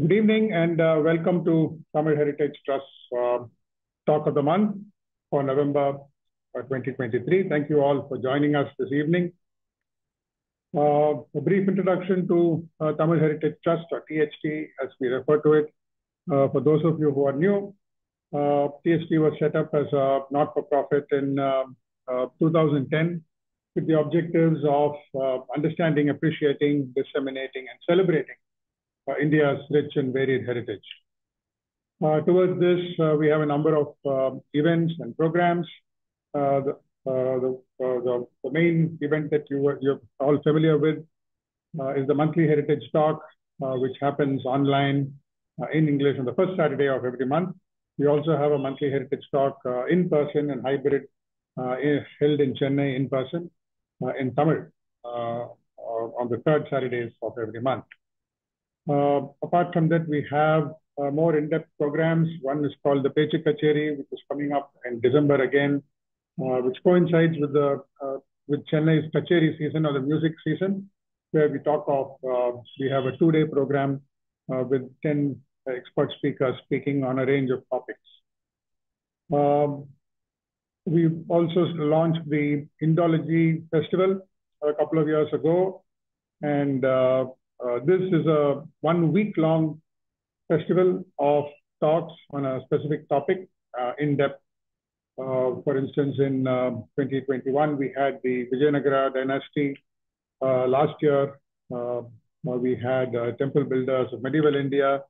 Good evening and uh, welcome to Tamil Heritage Trust uh, Talk of the Month for November uh, 2023. Thank you all for joining us this evening. Uh, a brief introduction to uh, Tamil Heritage Trust or THT as we refer to it. Uh, for those of you who are new, THT was set up as a not-for-profit in 2010 with the objectives of understanding, appreciating, disseminating, and celebrating India's rich and varied heritage. Uh, towards this, uh, we have a number of events and programs. The, the, the, the, main event that you, you're all familiar with is the monthly heritage talk, which happens online in English on the first Saturday of every month. We also have a monthly heritage talk uh, in person and hybrid uh, held in Chennai in person uh, in Tamil on the third Saturdays of every month. Uh, apart from that, we have uh, more in-depth programs. One is called the Pechu Kacheri, which is coming up in December again, uh, which coincides with the with Chennai's Kacheri season or the music season, where we talk of, we have a two-day program with 10 expert speakers speaking on a range of topics. Um, we also launched the Indology Festival a couple of years ago, and this is a one week long festival of talks on a specific topic uh, in depth. Uh, for instance, in 2021, we had the Vijayanagara dynasty. last year, we had temple builders of medieval India.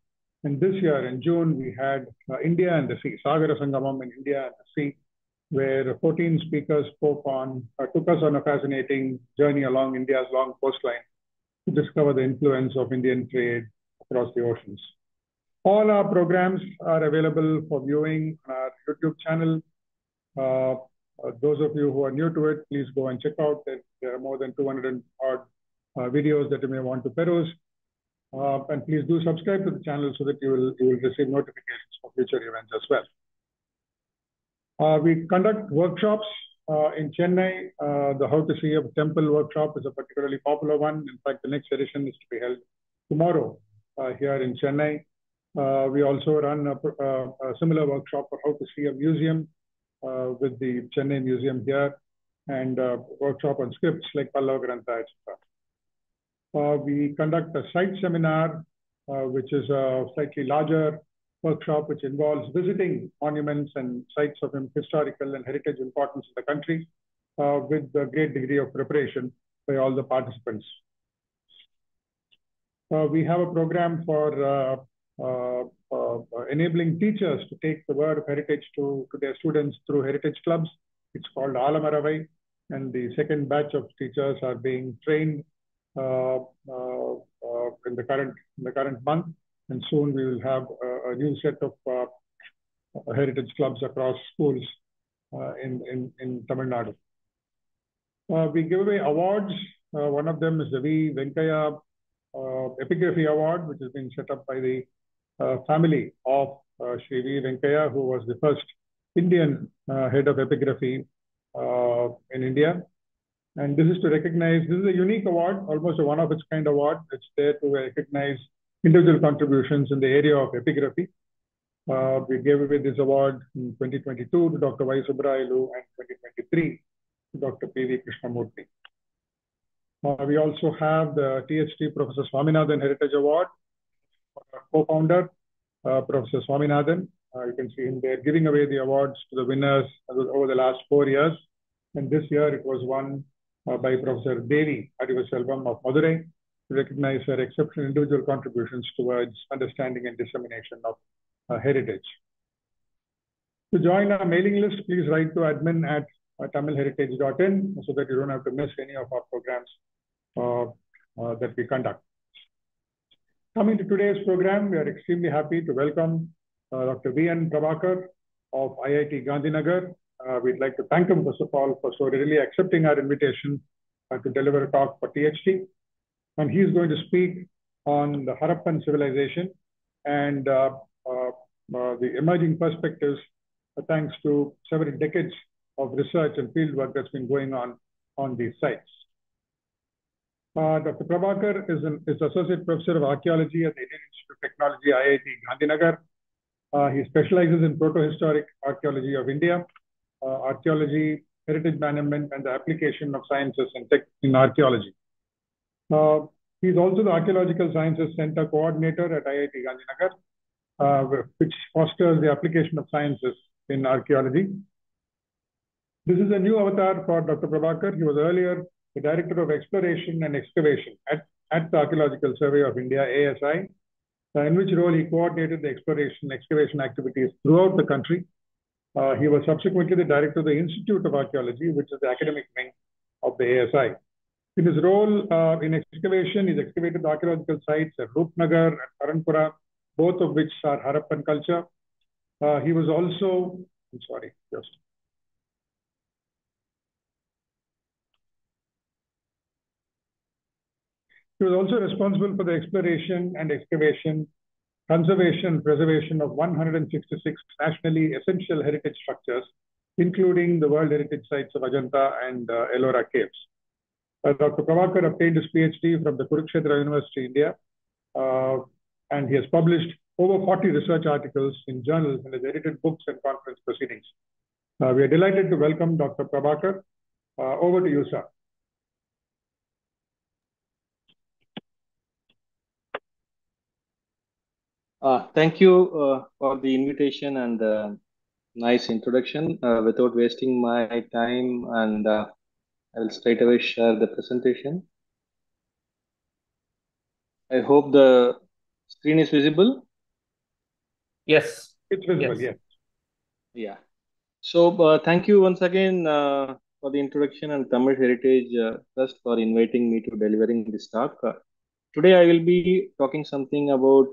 And this year in June, we had uh, India and the Sea, Sagara Sangamam in India and the Sea, where 14 speakers spoke on, uh, took us on a fascinating journey along India's long coastline to discover the influence of Indian trade across the oceans. All our programs are available for viewing on our YouTube channel. Uh, uh, those of you who are new to it, please go and check out there are more than 200 odd uh, videos that you may want to peruse. Uh, and please do subscribe to the channel so that you will, you will receive notifications for future events as well. Uh, we conduct workshops uh, in Chennai, uh, the How to See a Temple workshop is a particularly popular one. In fact, the next edition is to be held tomorrow uh, here in Chennai. Uh, we also run a, a, a, similar workshop for how to see a museum uh, with the Chennai Museum here and workshop on scripts like Pallava Grantha, etc. Uh, we conduct a site seminar, which is a slightly larger workshop, which involves visiting monuments and sites of historical and heritage importance in the country uh, with a great degree of preparation by all the participants. Uh, we have a program for uh, uh, uh, enabling teachers to take the word of heritage to, to their students through heritage clubs. It's called Alamaravai, and the second batch of teachers are being trained in the current in the current month and soon we will have a, a new set of uh, heritage clubs across schools uh, in, in, in Tamil Nadu. Uh, we give away awards. one of them is the V. Venkaya Epigraphy Award, which has been set up by the family of uh, Sri V. Venkaya, who was the first Indian head of epigraphy in India. And this is to recognize, this is a unique award, almost a one of its kind award. It's there to recognize individual contributions in the area of epigraphy. Uh, we gave away this award in 2022 to Dr. Y. And 2023 to Dr. P.V. Krishnamurthy. Uh, we also have the THT Professor Swaminathan Heritage Award, co-founder, uh, Professor Swaminathan. Uh, you can see him there giving away the awards to the winners over the last four years. And this year it was won uh, by Professor Devi Adivaselvam of Madurai recognize her exceptional individual contributions towards understanding and dissemination of uh, heritage. To join our mailing list, please write to admin at uh, tamilheritage.in so that you don't have to miss any of our programs uh, uh, that we conduct. Coming to today's program, we are extremely happy to welcome uh, Dr. V.N. Prabhakar of IIT Gandhinagar. Uh, we'd like to thank him, first of all, for so readily accepting our invitation to deliver a talk for THT and he's going to speak on the Harappan civilization and uh, uh, uh, the emerging perspectives thanks to several decades of research and fieldwork that's been going on on these sites. Uh, Dr. Prabhakar is an is Associate Professor of Archaeology at the Indian Institute of Technology, IIT Gandhinagar. Uh, he specializes in protohistoric archaeology of India, uh, archaeology, heritage management, and the application of sciences and tech in archaeology. Uh, he's also the Archaeological Sciences Center Coordinator at IIT Gandhinagar, uh, which fosters the application of sciences in archaeology. This is a new avatar for Dr. Prabhakar. He was earlier the Director of Exploration and Excavation at, at the Archaeological Survey of India, ASI, uh, in which role he coordinated the exploration and excavation activities throughout the country. Uh, he was subsequently the Director of the Institute of Archaeology, which is the academic wing of the ASI. In his role uh, in excavation, he's excavated the archaeological sites at Rupnagar and Karanpura, both of which are Harappan culture. Uh, he was also, I'm sorry, just He was also responsible for the exploration and excavation, conservation preservation of 166 nationally essential heritage structures, including the World Heritage Sites of Ajanta and uh, Ellora Caves. Uh, Dr. Prabhakar obtained his PhD from the Kurukshetra University, India, uh, and he has published over 40 research articles in journals and has edited books and conference proceedings. Uh, we are delighted to welcome Dr. Prabhakar. Uh, over to you, sir. Uh, thank you uh, for the invitation and nice introduction. Without wasting my time, and I will straight away share the presentation. I hope the screen is visible. Yes. It's visible, yes. Yeah. yeah. So uh, thank you once again for the introduction and Tamil Heritage Trust for inviting me to delivering this talk. today I will be talking something about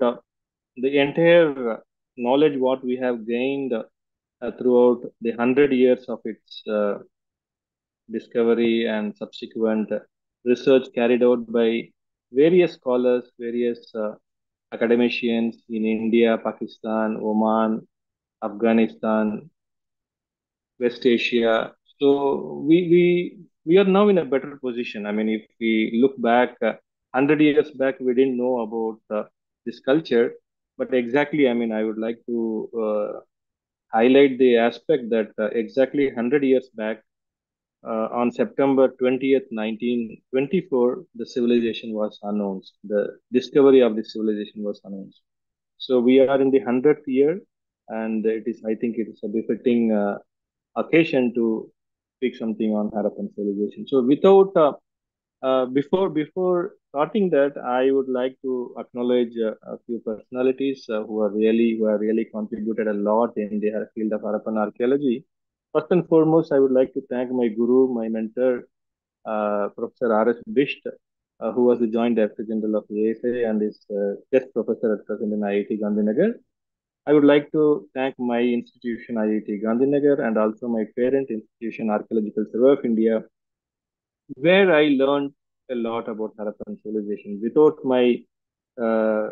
the entire knowledge what we have gained uh, throughout the hundred years of its uh, discovery and subsequent research carried out by various scholars, various uh, academicians in India, Pakistan, Oman, Afghanistan, West Asia. So we we we are now in a better position. I mean, if we look back, uh, hundred years back, we didn't know about uh, this culture, but exactly, I mean, I would like to uh, highlight the aspect that uh, exactly 100 years back, uh, on September 20th, 1924, the civilization was announced. The discovery of the civilization was announced. So we are in the 100th year, and it is, I think, it is a befitting uh, occasion to speak something on Harappan civilization. So without uh, uh, before before starting that, I would like to acknowledge uh, a few personalities uh, who are really who have really contributed a lot in the field of Harappan archaeology. First and foremost, I would like to thank my guru, my mentor, uh, Professor R.S. Bisht, uh, who was the Joint Director General of ASI and is guest professor at present in IIT Gandhinagar. I would like to thank my institution, IIT Gandhinagar, and also my parent institution, Archaeological Survey of India, where I learned a lot about Harappan civilization. Without my uh,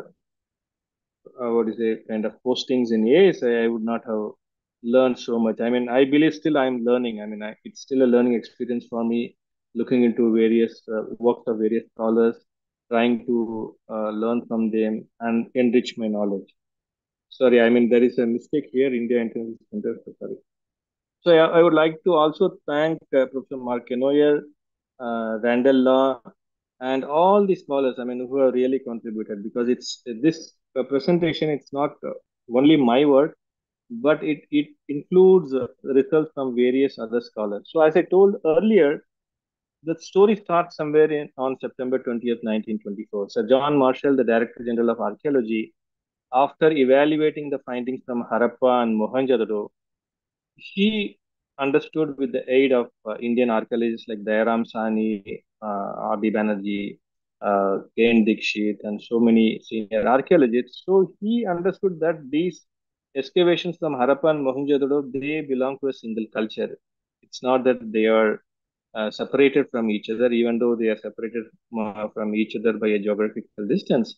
uh, what is a kind of postings in ASI, I would not have learned so much. I mean, I believe still I'm learning. I mean, I, it's still a learning experience for me, looking into various uh, works of various scholars, trying to uh, learn from them and enrich my knowledge. Sorry, I mean, there is a mistake here, India International Center. Sorry. So I, would like to also thank uh, Professor Mark Kenoyer, uh, Randall Law, and all the scholars, I mean, who have really contributed because it's this presentation, it's not uh, only my work, but it, it includes uh, results from various other scholars. So as I told earlier, the story starts somewhere in, on September 20th, 1924. Sir John Marshall, the Director General of Archaeology, after evaluating the findings from Harappa and Mohenjo-daro, he understood with the aid of uh, Indian archaeologists like Dayaram Sahni, uh, R.D. Banerjee, uh, K.N. Dikshit, and so many senior archaeologists. So he understood that these excavations from Harappa and Mohenjo-daro, they belong to a single culture. It's not that they are uh, separated from each other, even though they are separated uh, from each other by a geographical distance.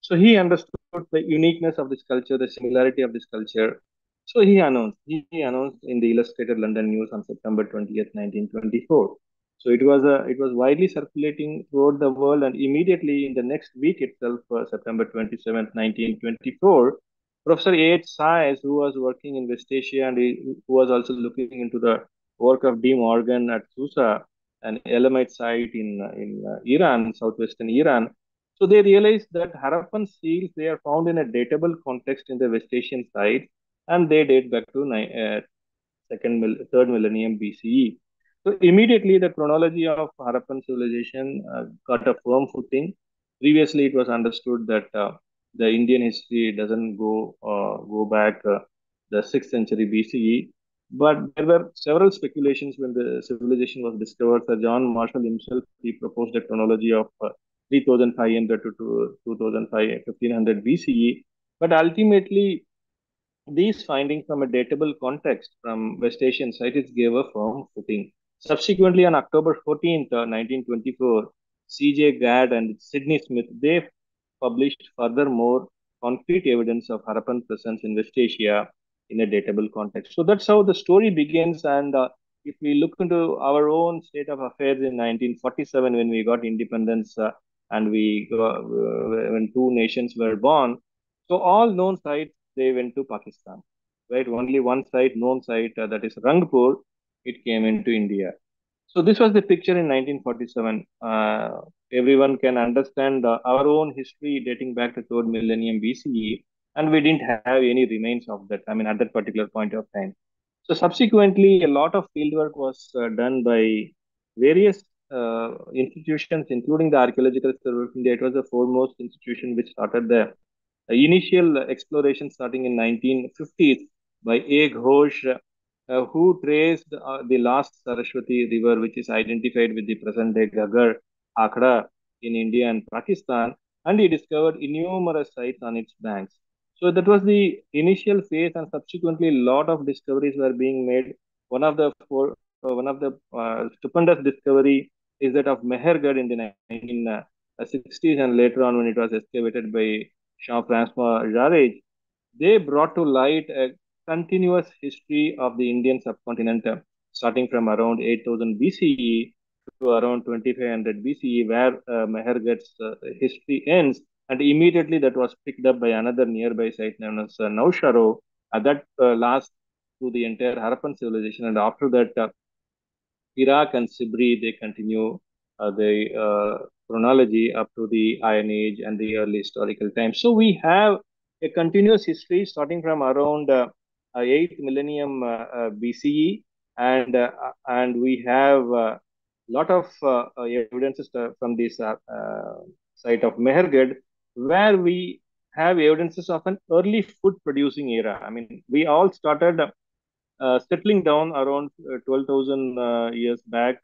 So he understood the uniqueness of this culture, the similarity of this culture, so he announced, he announced in the Illustrated London News on September 20th, 1924. So So it was a it was widely circulating throughout the world, and immediately in the next week itself, uh, September 27th, 1924, Professor A.H. Sayce, who was working in West Asia and he, who was also looking into the work of de Morgan at Susa, an Elamite site in, in uh, Iran, southwestern Iran. So they realized that Harappan seals, they are found in a datable context in the West Asian site, and they date back to uh, second, third millennium BCE. So immediately the chronology of Harappan civilization uh, got a firm footing. Previously, it was understood that uh, the Indian history doesn't go uh, go back uh, the sixth century BCE, but there were several speculations when the civilization was discovered. Sir John Marshall himself he proposed a chronology of uh, 3500 to 1500 BCE, but ultimately these findings from a datable context from West Asian sites gave a firm footing. Subsequently, on October 14th, uh, 1924, C.J. Gadd and Sidney Smith, they published furthermore concrete evidence of Harappan presence in West Asia in a datable context. So that's how the story begins. And uh, if we look into our own state of affairs in 1947, when we got independence uh, and we uh, when two nations were born, so all known sites they went to Pakistan, right? Only one site, known site, uh, that is Rangpur, it came into India. So this was the picture in 1947. Uh, everyone can understand uh, our own history dating back to third millennium BCE, and we didn't have any remains of that. I mean, at that particular point of time. So subsequently, a lot of fieldwork was uh, done by various uh, institutions, including the Archaeological Survey of India. It was the foremost institution which started the initial exploration starting in 1950s by A. Ghosh, uh, who traced uh, the last Saraswati river, which is identified with the present-day Ghaggar, Hakra in India and Pakistan, and he discovered innumerable sites on its banks. So that was the initial phase, and subsequently, a lot of discoveries were being made. One of the four, uh, one of the uh, stupendous discovery is that of Mehrgarh in the 1960s, and later on when it was excavated by Jean-Francois Jarrige, they brought to light a continuous history of the Indian subcontinent, uh, starting from around 8000 BCE to around 2500 BCE, where uh, uh, history ends. And immediately that was picked up by another nearby site known as uh, Nausharo. Uh, that uh, lasts through the entire Harappan civilization. And after that, uh, Pirak and Sibri, they continue uh, the uh, chronology up to the Iron Age and the early historical times. So we have a continuous history starting from around uh, 8th millennium uh, uh, BCE, and uh, and we have a lot of evidences from this site of Mehrgarh, where we have evidences of an early food producing era. I mean, we all started uh, settling down around uh, 12,000 uh, years back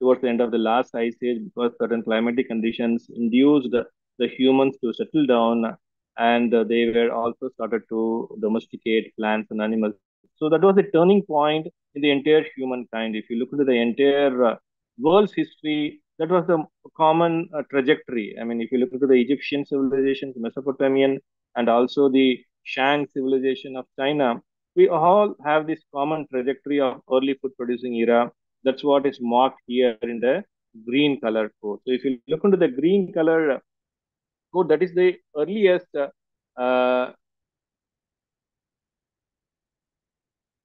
towards the end of the last ice age because certain climatic conditions induced the humans to settle down and uh, they were also started to domesticate plants and animals. So that was a turning point in the entire humankind. If you look into the entire uh, world's history, that was the common uh, trajectory. I mean, if you look into the Egyptian civilizations, Mesopotamian, and also the Shang civilization of China, we all have this common trajectory of early food producing era. That's what is marked here in the green color code. So if you look into the green color code, that is the earliest uh,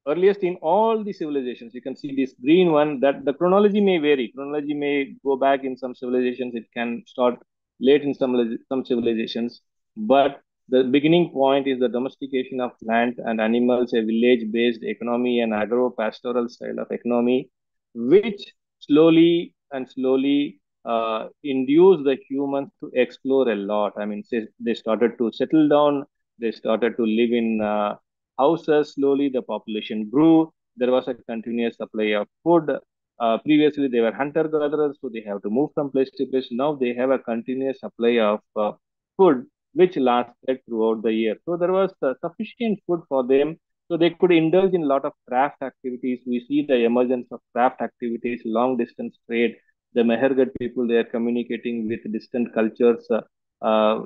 earliest in all the civilizations. You can see this green one that the chronology may vary. Chronology may go back in some civilizations. It can start late in some, some civilizations. But the beginning point is the domestication of plant and animals, a village-based economy and agro-pastoral style of economy, which slowly and slowly uh, induce the humans to explore a lot. I mean, they started to settle down, they started to live in uh, houses slowly, the population grew, there was a continuous supply of food. Uh, previously, they were hunter-gatherers, so they have to move from place to place. Now they have a continuous supply of uh, food which lasted throughout the year. So there was uh, sufficient food for them. So they could indulge in a lot of craft activities. We see the emergence of craft activities, long distance trade. The Mehrgarh people, they are communicating with distant cultures uh, uh,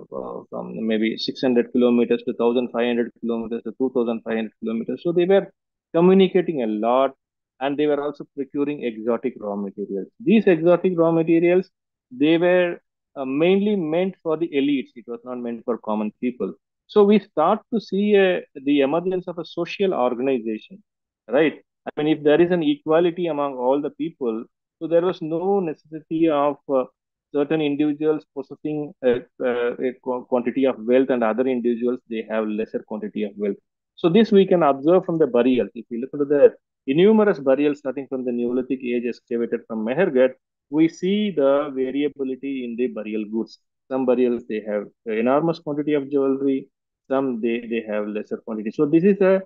from maybe 600 kilometers to 1500 kilometers to 2500 kilometers. So they were communicating a lot and they were also procuring exotic raw materials. These exotic raw materials, they were uh, mainly meant for the elites. It was not meant for common people. So we start to see a, the emergence of a social organization, right? I mean, if there is an equality among all the people, so there was no necessity of uh, certain individuals possessing a, a, quantity of wealth and other individuals, they have lesser quantity of wealth. So this we can observe from the burials. If you look at the innumerous burials starting from the Neolithic age excavated from Mehrgarh, we see the variability in the burial goods. Some burials, they have enormous quantity of jewelry. Some, they, they have lesser quantity. So this is a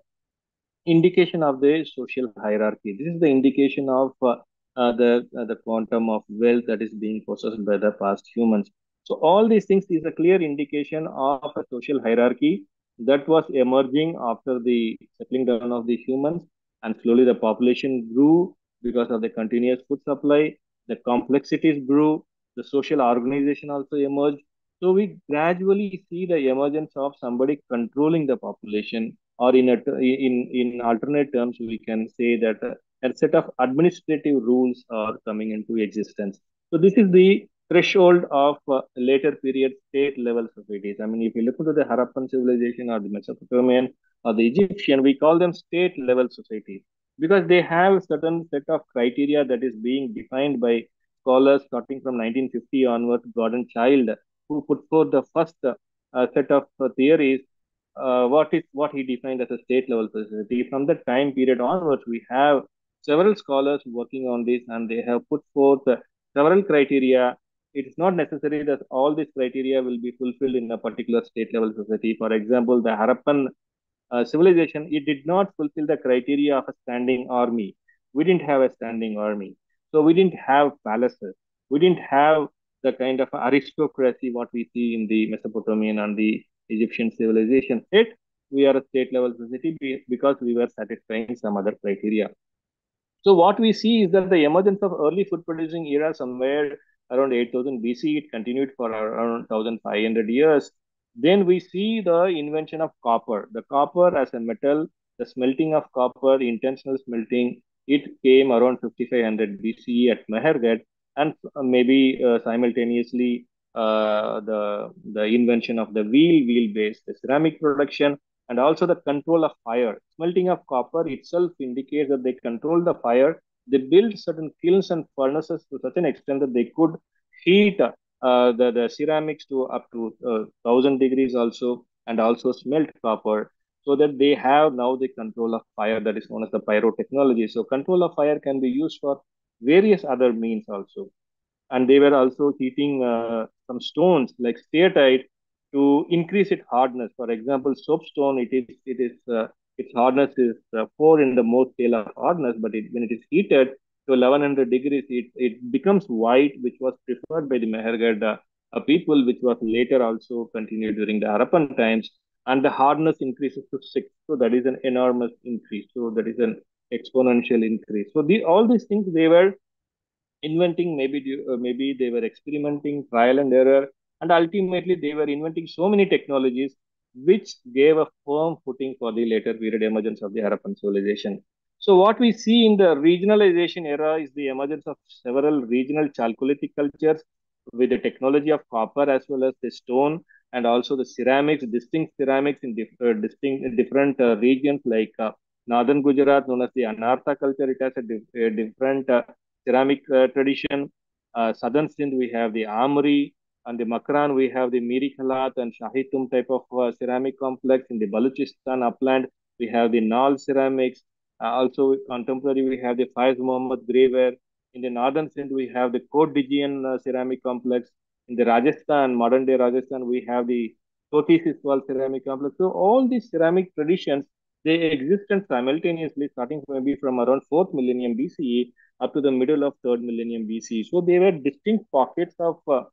indication of the social hierarchy. This is the indication of uh, the uh, the quantum of wealth that is being possessed by the past humans. So all these things is a clear indication of a social hierarchy that was emerging after the settling down of the humans. And slowly the population grew because of the continuous food supply. The complexities grew. The social organization also emerged. So we gradually see the emergence of somebody controlling the population or in a, in in alternate terms we can say that a set of administrative rules are coming into existence so this is the threshold of uh, later period state level societies. I mean, if you look into the Harappan civilization or the Mesopotamian or the Egyptian, we call them state level societies because they have a certain set of criteria that is being defined by scholars starting from 1950 onwards. Gordon Childe, who put forth the first uh, set of uh, theories, uh, what is what he defined as a state level society. From that time period onwards, we have several scholars working on this, and they have put forth several criteria it is not necessary that all these criteria will be fulfilled in a particular state level society. For example, the Harappan uh, civilization, it did not fulfill the criteria of a standing army. We didn't have a standing army. So we didn't have palaces. We didn't have the kind of aristocracy what we see in the Mesopotamian and the Egyptian civilization. Yet we are a state level society because we were satisfying some other criteria. So what we see is that the emergence of early food producing era somewhere around 8000 BC. It continued for around 1500 years. Then we see the invention of copper. The copper as a metal, the smelting of copper, intentional smelting, it came around 5500 BCE at Mehrgarh and maybe uh, simultaneously uh, the, the invention of the wheel, wheel base, the ceramic production, and also the control of fire. Smelting of copper itself indicates that they control the fire they build certain kilns and furnaces to such an extent that they could heat uh, the, the ceramics to up to uh, 1000 degrees also and also smelt copper so that they have now the control of fire that is known as the pyrotechnology. So control of fire can be used for various other means also. And they were also heating uh, some stones like steatite to increase its hardness. For example, soapstone, it is, it is uh, its hardness is uh, 4 in the Mohs scale of hardness, but it, when it is heated to 1100 degrees, it, it becomes white, which was preferred by the Mehrgarh uh, people, which was later also continued during the Harappan times. And the hardness increases to 6. So that is an enormous increase. So that is an exponential increase. So the, all these things they were inventing, maybe, uh, maybe they were experimenting, trial and error. And ultimately, they were inventing so many technologies which gave a firm footing for the later period emergence of the Harappan civilization. So what we see in the regionalization era is the emergence of several regional chalcolithic cultures with the technology of copper as well as the stone and also the ceramics, distinct ceramics in diff uh, distinct in different uh, regions like uh, northern Gujarat known as the Anartha culture. It has a, di a different uh, ceramic uh, tradition. Uh, southern Sindh, we have the Amri, and the Makran, we have the Miri Khalat and Shahi Tump type of uh, ceramic complex. In the Baluchistan upland, we have the Nal ceramics. Uh, also, contemporary, we have the Faiz Muhammad Greyware. In the northern Sindh, we have the Kot uh, ceramic complex. In the Rajasthan, modern day Rajasthan, we have the Sothi ceramic complex. So, all these ceramic traditions, they existed simultaneously, starting maybe from around 4th millennium BCE up to the middle of 3rd millennium BCE. So, they were distinct pockets of uh,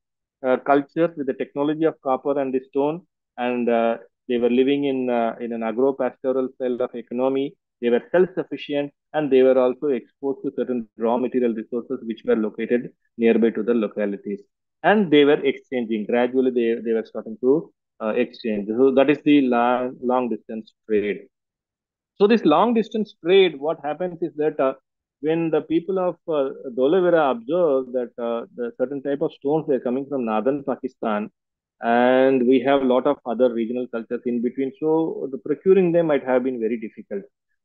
uh, cultures with the technology of copper and the stone, and uh, they were living in uh, in an agro-pastoral style of economy. They were self-sufficient, and they were also exposed to certain raw material resources which were located nearby to the localities, and they were exchanging. Gradually, they they were starting to uh, exchange. So that is the long long distance trade. So this long distance trade, what happens is that uh, when the people of uh, Dholavira observed that uh, the certain type of stones were coming from northern Pakistan, and we have a lot of other regional cultures in between, so the procuring them might have been very difficult.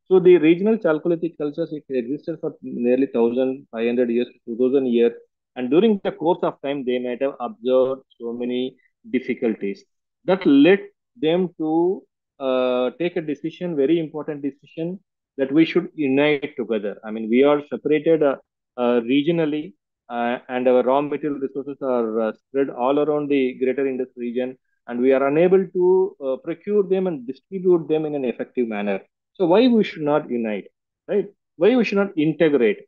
So the regional Chalcolithic cultures, it existed for nearly 1,500 years, 2,000 years, and during the course of time, they might have observed so many difficulties that led them to uh, take a decision, very important decision, that we should unite together. I mean, we are separated uh, uh, regionally, uh, and our raw material resources are uh, spread all around the greater Indus region, and we are unable to uh, procure them and distribute them in an effective manner. So why we should not unite, right? Why we should not integrate?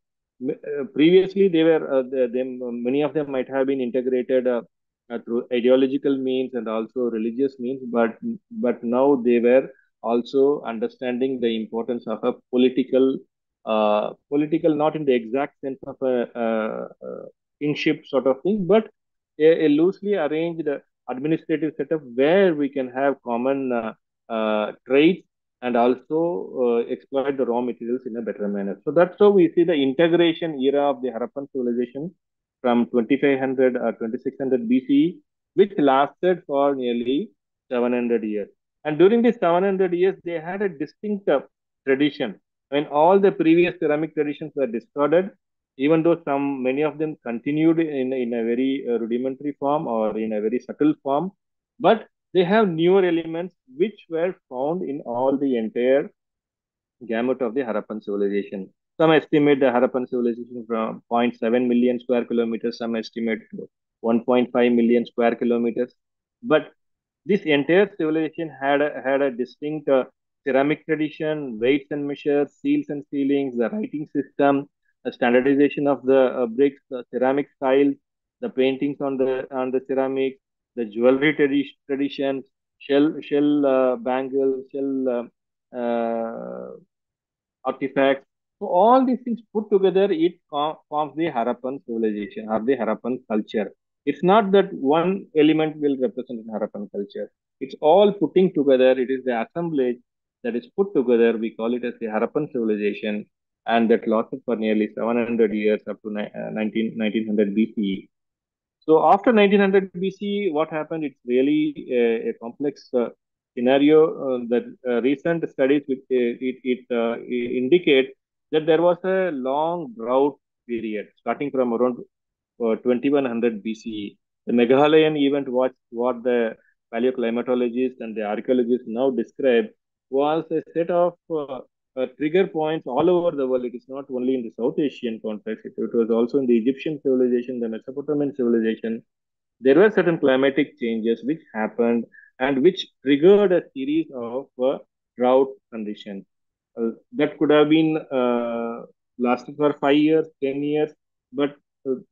previously, they were them, many of them might have been integrated through ideological means and also religious means, but but now they were also understanding the importance of a political, uh, political not in the exact sense of a, a, a kingship sort of thing, but a, a, loosely arranged administrative setup where we can have common uh, uh, trades and also uh, exploit the raw materials in a better manner. So that's how we see the integration era of the Harappan civilization from 2500 or 2600 BCE, which lasted for nearly 700 years. And during these 700 years, they had a distinct uh, tradition. When all the previous ceramic traditions were discarded, even though some many of them continued in, in a very uh, rudimentary form or in a very subtle form, but they have newer elements which were found in all the entire gamut of the Harappan civilization. Some estimate the Harappan civilization from 0.7 million square kilometers, some estimate 1.5 million square kilometers. But this entire civilization had a, had a distinct uh, ceramic tradition, weights and measures, seals and sealings, the writing system, the standardization of the uh, bricks, the ceramic styles, the paintings on the on the ceramics, the jewelry tradi- traditions, shell shell uh, bangles, shell uh, uh, artifacts. So all these things put together, it forms the Harappan civilization or the Harappan culture. It's not that one element will represent Harappan culture. It's all putting together. It is the assemblage that is put together. We call it as the Harappan civilization, and that lasted for nearly 700 years up to 19, 1900 BCE. So after 1900 BCE, what happened? It's really a, a complex uh, scenario uh, that uh, recent studies uh, it, it, uh, indicate that there was a long drought period starting from around 2100 BCE. The Meghalayan event, what, what the paleoclimatologists and the archaeologists now describe, was a set of uh, uh, trigger points all over the world. It is not only in the South Asian context, it, it, was also in the Egyptian civilization, the Mesopotamian civilization. There were certain climatic changes which happened and which triggered a series of uh, drought conditions. Uh, that could have been uh, lasted for five years, 10 years, but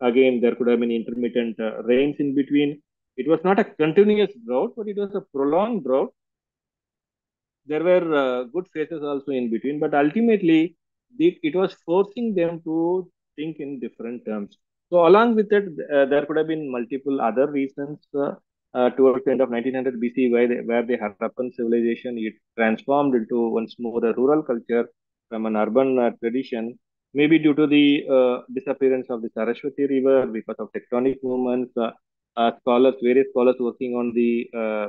again, there could have been intermittent uh, rains in between. It was not a continuous drought, but it was a prolonged drought. There were uh, good phases also in between, but ultimately, it was forcing them to think in different terms. So, along with it, uh, there could have been multiple other reasons uh, uh, towards the end of 1900 BC, where, they, where the Harappan civilization it transformed into once more a rural culture from an urban uh, tradition maybe due to the uh, disappearance of the Saraswati River because of tectonic movements. Uh, uh, scholars, various scholars working on the uh,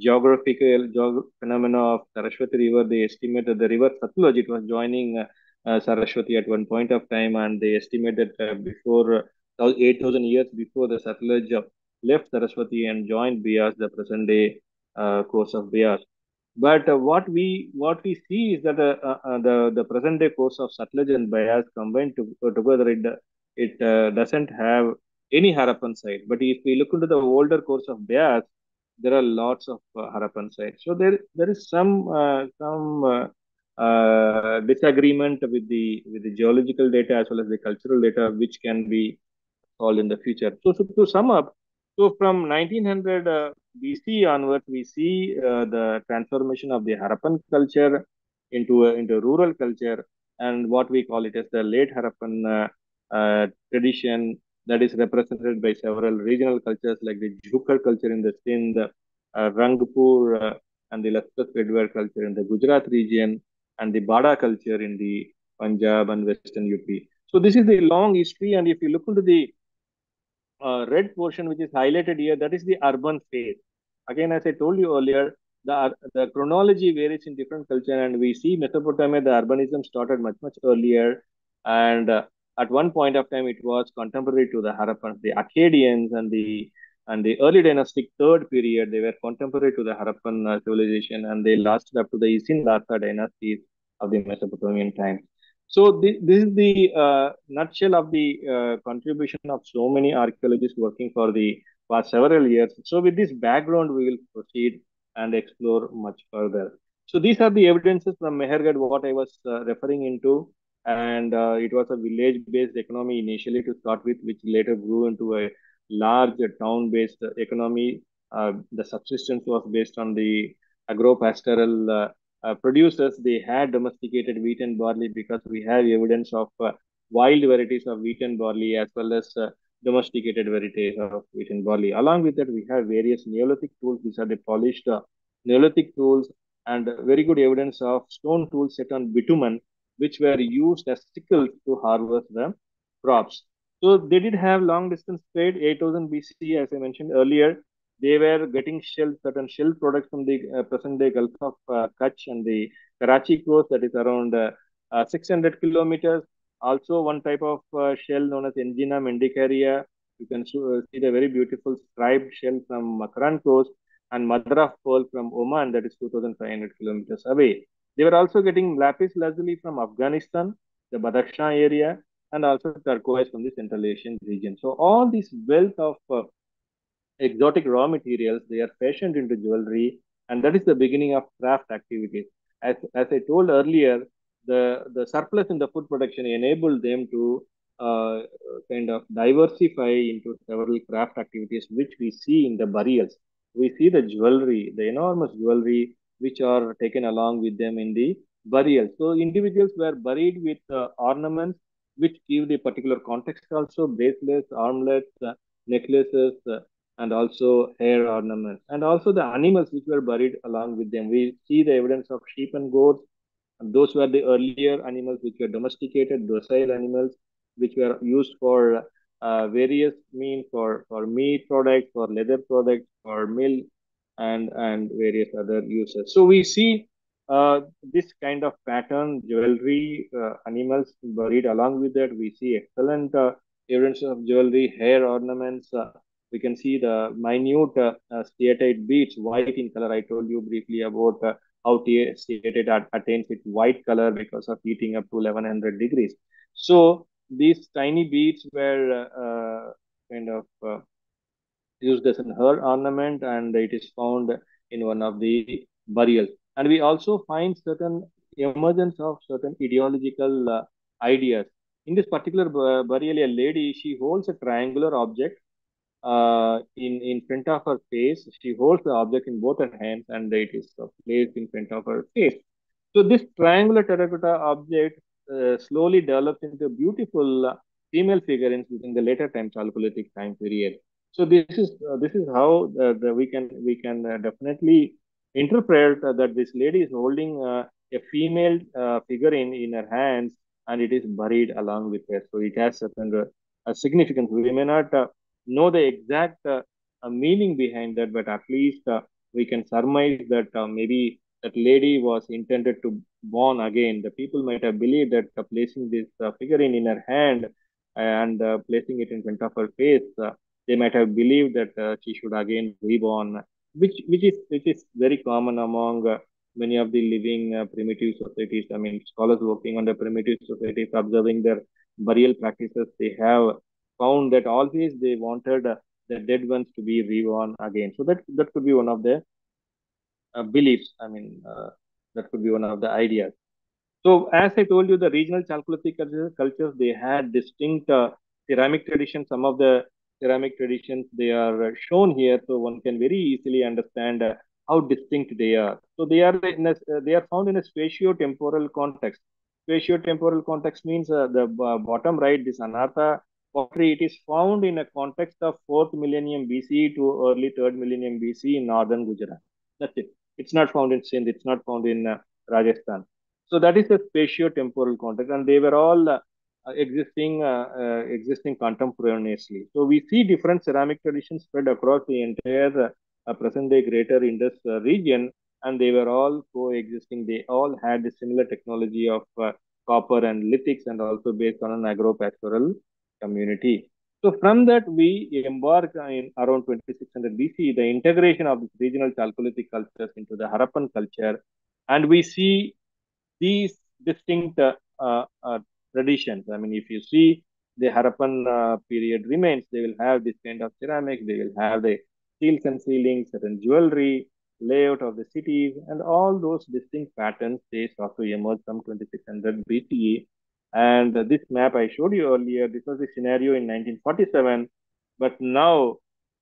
geographical geog phenomena of Saraswati River, they estimate that the river Satluj, it was joining uh, Saraswati at one point of time, and they estimate that uh, before 8,000 years before the Satluj left Saraswati and joined Beas, the present day course of Beas. But uh, what we what we see is that uh, uh, the the present day course of Satluj and Beas combined to, together, it it doesn't have any Harappan site. But if we look into the older course of Beas, there are lots of uh, Harappan sites. So there there is some uh, some uh, uh, disagreement with the with the geological data as well as the cultural data, which can be solved in the future. So, so to sum up, so from 1900 BC onwards, we see uh, the transformation of the Harappan culture into a, into rural culture and what we call it as the late Harappan uh, uh, tradition that is represented by several regional cultures like the Jhukar culture in the Sindh, uh, Rangpur, and the Redware culture in the Gujarat region, and the Bada culture in the Punjab and Western UP. So this is the long history. And if you look into the uh, red portion, which is highlighted here, that is the urban phase. Again, as I told you earlier, the, the chronology varies in different culture. And we see Mesopotamia, the urbanism started much, much earlier. And uh, at one point of time, it was contemporary to the Harappans, the Akkadians and the and the early dynastic third period, they were contemporary to the Harappan uh, civilization and they lasted up to the Isin Larsa dynasties of the Mesopotamian times. So this, this is the uh, nutshell of the uh, contribution of so many archaeologists working for the past several years. So with this background, we will proceed and explore much further. So these are the evidences from Mehrgarh, what I was uh, referring into. And uh, it was a village-based economy initially to start with, which later grew into a large town-based economy. Uh, the subsistence was based on the agro-pastoral uh, Uh, producers. They had domesticated wheat and barley because we have evidence of uh, wild varieties of wheat and barley as well as uh, domesticated varieties of wheat and barley. Along with that, we have various Neolithic tools. These are the polished Neolithic tools and very good evidence of stone tools set on bitumen, which were used as sickles to harvest the crops. So they did have long distance trade, 8000 BC, as I mentioned earlier. They were getting shell, certain shell products from the uh, present day Gulf of uh, Kutch and the Karachi coast, that is around uh, uh 600 kilometers. Also, one type of uh, shell known as Engina mendicaria. You can uh, see the very beautiful striped shell from Makran coast and of pearl from Oman, that is 2500 kilometers away. They were also getting lapis lazuli from Afghanistan, the Badakhshan area, and also turquoise from the Central Asian region. So all this wealth of exotic raw materials, they are fashioned into jewelry, and that is the beginning of craft activities. As, as I told earlier, the, the surplus in the food production enabled them to uh, kind of diversify into several craft activities, which we see in the burials. We see the jewelry, the enormous jewelry, which are taken along with them in the burial. So individuals were buried with uh, ornaments which give the particular context also, bracelets, armlets, uh, necklaces, uh, and also hair ornaments, and also the animals which were buried along with them. We see the evidence of sheep and goats. And those were the earlier animals which were domesticated, docile animals, which were used for uh, various means for, for meat products, for leather products, for milk, and, and various other uses. So we see uh, this kind of pattern, jewelry, uh, animals buried along with that. We see excellent uh, evidence of jewelry, hair ornaments. Uh, we can see the minute uh, uh, steatite beads, white in color. I told you briefly about how steatite attains its white color because of heating up to 1100 degrees. So these tiny beads were kind of used as an her ornament and it is found in one of the burials. And we also find certain emergence of certain ideological uh, ideas. In this particular burial, a lady, she holds a triangular object uh, in, in front of her face. She holds the object in both her hands and it is uh, placed in front of her face. So this triangular terracotta object uh, slowly develops into a beautiful uh, female figurines within the later time Chalcolithic time period. So this is uh, this is how the, we can we can definitely interpret that this lady is holding uh, a female uh, figure in, in her hands and it is buried along with her. So it has certain uh, significance. We may not uh, know the exact uh, uh, meaning behind that, but at least we can surmise that maybe that lady was intended to born again. The people might have believed that placing this figurine in her hand and placing it in front of her face, they might have believed that she should again reborn which which is which is very common among uh, many of the living uh, primitive societies. I mean, scholars working on the primitive societies, observing their burial practices, they have found that always they wanted uh, the dead ones to be reborn again. So that that could be one of the uh, beliefs. I mean, uh, that could be one of the ideas. So as I told you, the regional Chalcolithic cultures, they had distinct uh, ceramic traditions. Some of the ceramic traditions, they are shown here, so one can very easily understand uh, how distinct they are. So they are in a, uh, they are found in a spatio-temporal context. Spatio-temporal context means uh, the bottom right, this Anartha pottery, it is found in a context of 4th millennium BC to early 3rd millennium BC in northern Gujarat. That's it. It's not found in Sindh. It's not found in uh, Rajasthan. So that is a spatio-temporal context, and they were all uh, existing uh, uh, existing contemporaneously. So we see different ceramic traditions spread across the entire uh, present-day Greater Indus region, and they were all coexisting. They all had a similar technology of copper and lithics, and also based on an agro-pastoral community. So from that, we embark in around 2600 BC, the integration of regional Chalcolithic cultures into the Harappan culture, and we see these distinct uh, uh, traditions. I mean, if you see the Harappan uh, period remains, they will have this kind of ceramics, they will have the seals and sealings, certain jewelry, layout of the cities, and all those distinct patterns they start to emerge from 2600 BCE. And this map I showed you earlier, this was the scenario in 1947, but now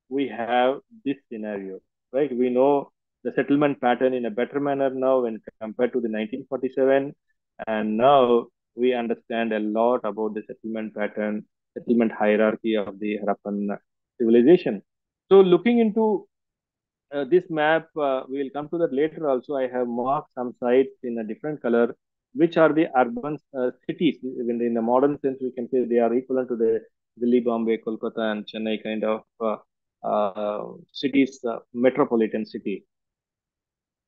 we have this scenario, right? We know the settlement pattern in a better manner now when compared to the 1947. And now we understand a lot about the settlement pattern, settlement hierarchy of the Harappan civilization. So looking into uh, this map, uh, we will come to that later also. I have marked some sites in a different color, which are the urban uh, cities. In the, in the, modern sense, we can say they are equivalent to the Delhi, Bombay, Kolkata, and Chennai kind of uh, uh, cities, uh, metropolitan city.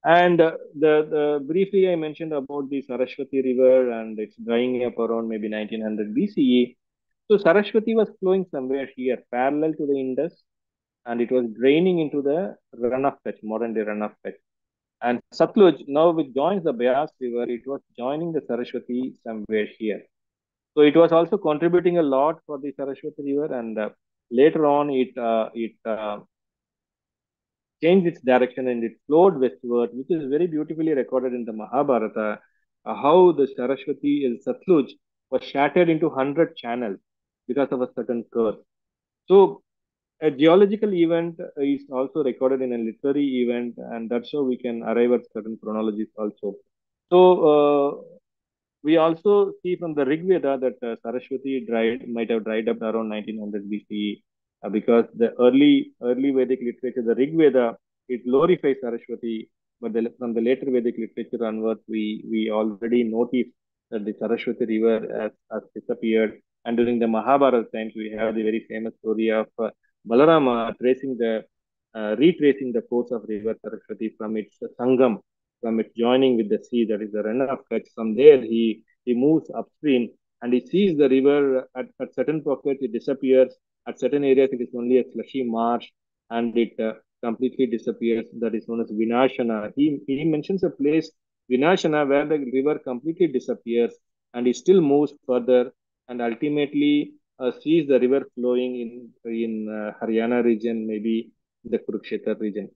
And uh, the, the briefly I mentioned about the Saraswati River and it's drying up around maybe 1900 BCE. So Saraswati was flowing somewhere here parallel to the Indus and it was draining into the run of modern day run of. And Satluj, now it joins the Beas River, it was joining the Saraswati somewhere here. So it was also contributing a lot for the Saraswati River and uh, later on it, uh, it uh, changed its direction and it flowed westward, which is very beautifully recorded in the Mahabharata, uh, how the Saraswati is Satluj was shattered into 100 channels because of a certain curse. So a geological event is also recorded in a literary event, and that's how we can arrive at certain chronologies also. So uh, we also see from the Rig Veda that uh, Saraswati dried, might have dried up around 1900 BCE uh, because the early early Vedic literature, the Rig Veda, it glorifies Saraswati, but the, from the later Vedic literature onwards, we we already notice that the Saraswati river has, has disappeared. And during the Mahabharata times, we have the very famous story of uh, Balarama tracing the uh, retracing the course of river Saraswati from its Sangam, from its joining with the sea, that is the Rann of Kutch. From there, he he moves upstream and he sees the river at, at certain pockets, it disappears at certain areas, it is only a slushy marsh and it uh, completely disappears. That is known as Vinashana. He, he mentions a place, Vinashana, where the river completely disappears and he still moves further and ultimately uh, sees the river flowing in, in uh, Haryana region, maybe the Kurukshetra region.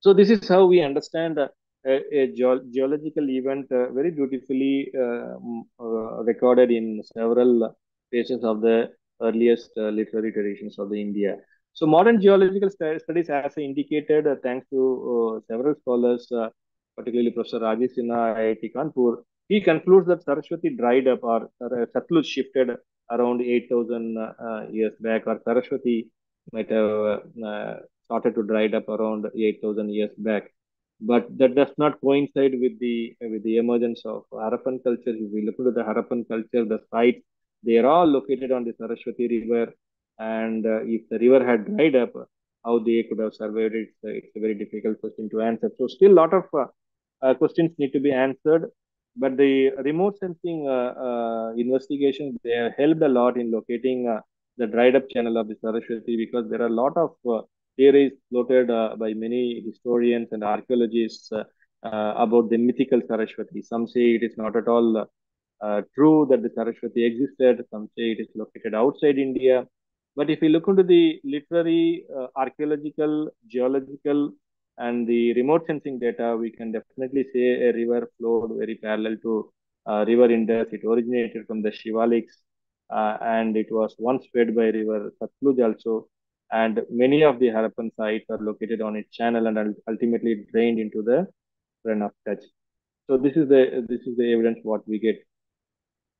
So this is how we understand uh, a, a geological event uh, very beautifully uh, uh, recorded in several phases of the earliest literary traditions of the India. So modern geological studies, as indicated, thanks to several scholars, particularly Professor Rajesh Sinha, IIT Kanpur, he concludes that Saraswati dried up or Satluj shifted around 8,000 uh, years back or Saraswati might have uh, started to dried up around 8,000 years back. But that does not coincide with the with the emergence of Harappan culture. If we look at the Harappan culture, the sites they are all located on the Saraswati River. And uh, if the river had dried up, how they could have survived it, it's a very difficult question to answer. So still a lot of uh, uh, questions need to be answered. But the remote sensing uh, uh, investigations, they have helped a lot in locating uh, the dried up channel of the Saraswati because there are a lot of theories floated by many historians and archaeologists about the mythical Saraswati. Some say it is not at all uh, true that the Saraswati existed. Some say it is located outside India. But if you look into the literary, uh, archaeological, geological, and the remote sensing data, we can definitely say a river flowed very parallel to uh, river Indus. It originated from the Shivaliks, uh, and it was once fed by river Satluj also. And many of the Harappan sites are located on its channel and ultimately drained into the Rann of Kutch. So this is the this is the evidence what we get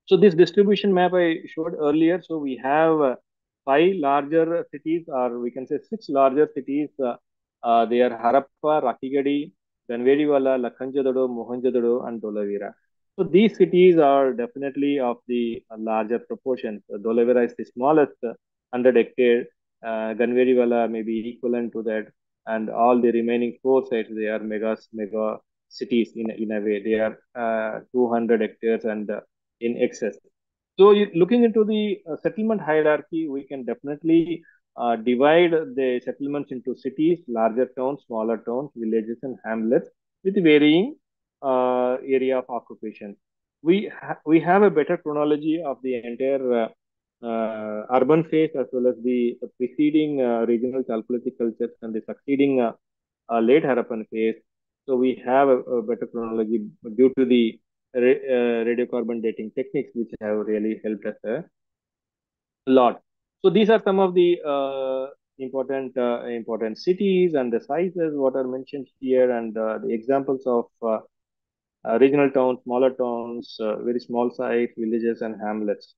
so this distribution map I showed earlier, so we have uh, five larger cities, or we can say six larger cities. Uh, they are Harappa, Rakhigarhi, Ganweriwala, Lakhanjadado, Mohenjo-daro, and Dholavira. So these cities are definitely of the larger proportions. Dholavira is the smallest, 100 hectare. Uh, Ganweriwala may be equivalent to that. And all the remaining four sites, they are mega, mega cities in, in a way. They are uh, 200 hectares and uh, in excess. So looking into the uh, settlement hierarchy, we can definitely uh, divide the settlements into cities, larger towns, smaller towns, villages, and hamlets with varying uh, area of occupation. We, ha we have a better chronology of the entire uh, uh, urban phase as well as the preceding uh, regional Chalcolithic cultures and the succeeding late Harappan phase. So we have a, a better chronology due to the radiocarbon dating techniques, which have really helped us a lot. So these are some of the uh, important uh, important cities and the sizes what are mentioned here and uh, the examples of uh, uh, regional towns, smaller towns, uh, very small size villages and hamlets.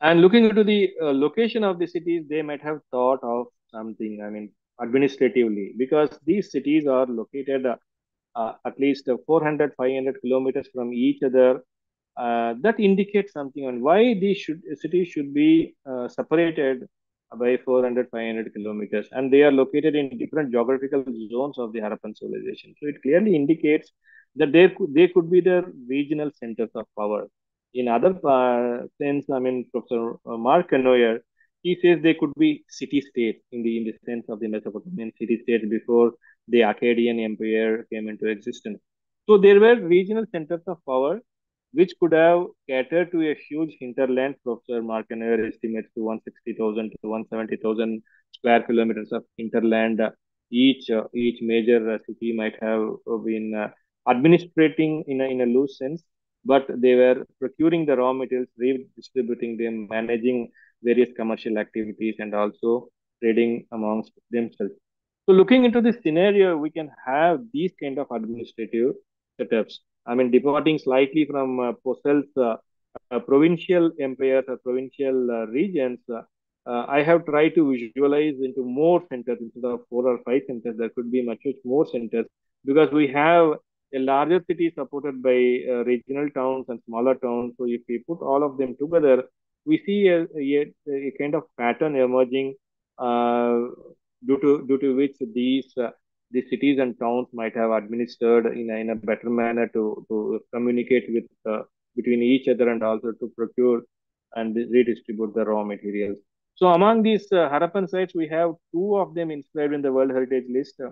And looking into the location of the cities, they might have thought of something, I mean, administratively, because these cities are located at least 400, 500 kilometers from each other uh, that indicates something on why these should, cities should be uh, separated by 400, 500 kilometers. And they are located in different geographical zones of the Harappan civilization. So it clearly indicates that there could, they could be the regional centers of power. In other uh, sense, I mean, Professor uh, Mark Kenoyer, he says they could be city-states in the, in the sense of the Mesopotamian city-states before the Akkadian Empire came into existence. So there were regional centers of power which could have catered to a huge hinterland. Professor Mark Kenoyer estimates to 160,000 to 170,000 square kilometers of hinterland. Each uh, each major uh, city might have been uh, administrating in a, in a loose sense, but they were procuring the raw materials, redistributing them, managing various commercial activities, and also trading amongst themselves. So looking into this scenario, we can have these kind of administrative setups. I mean, departing slightly from uh, uh, uh, provincial empires or provincial uh, regions, uh, I have tried to visualize into more centers instead of four or five centers. There could be much, much more centers because we have a larger city supported by regional towns and smaller towns. So if we put all of them together, we see a, a, a kind of pattern emerging due to due to which these the cities and towns might have administered in a, in a better manner to, to communicate with uh, between each other and also to procure and redistribute the raw materials. So among these uh, Harappan sites, we have two of them inscribed in the World Heritage List. Uh,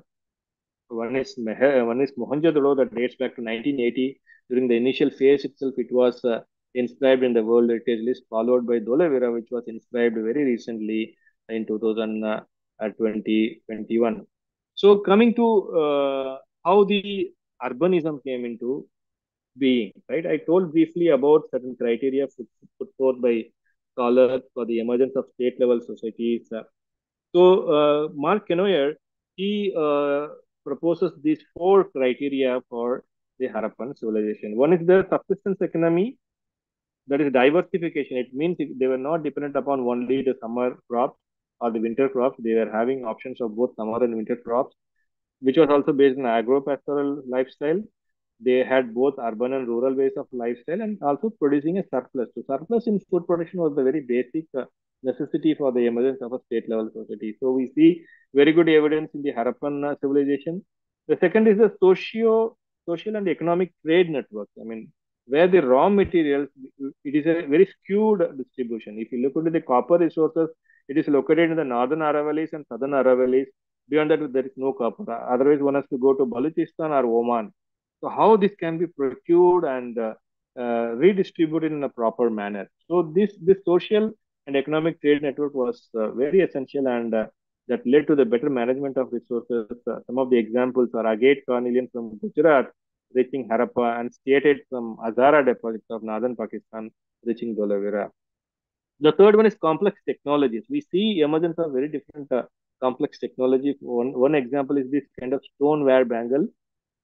one is one is Mohenjo-daro that dates back to 1980. During the initial phase itself, it was uh, inscribed in the World Heritage List, followed by Dholavira, which was inscribed very recently in 2021. So coming to uh, how the urbanism came into being, right? I told briefly about certain criteria put, put forth by scholars for the emergence of state-level societies. So uh, Mark Kenoyer, he uh, proposes these four criteria for the Harappan civilization. One is the subsistence economy, that is diversification. It means they were not dependent upon only the summer crops or the winter crops. They were having options of both summer and winter crops, which was also based on agro-pastoral lifestyle. They had both urban and rural ways of lifestyle and also producing a surplus. So surplus in food production was the very basic uh, necessity for the emergence of a state-level society. So we see very good evidence in the Harappan uh, civilization. The second is the socio, social and economic trade networks. I mean, where the raw materials, it is a very skewed distribution. If you look at the copper resources, it is located in the northern Aravallis and southern Aravallis. Beyond that, there is no copper. Otherwise, one has to go to Balochistan or Oman. So how this can be procured and uh, uh, redistributed in a proper manner. So this, this social and economic trade network was uh, very essential and uh, that led to the better management of resources. Uh, some of the examples are agate carnelian from Gujarat reaching Harappa and steatite from Hazara deposits of northern Pakistan reaching Dholavira. The third one is complex technologies. We see emergence of very different uh, complex technology. One, one example is this kind of stoneware bangle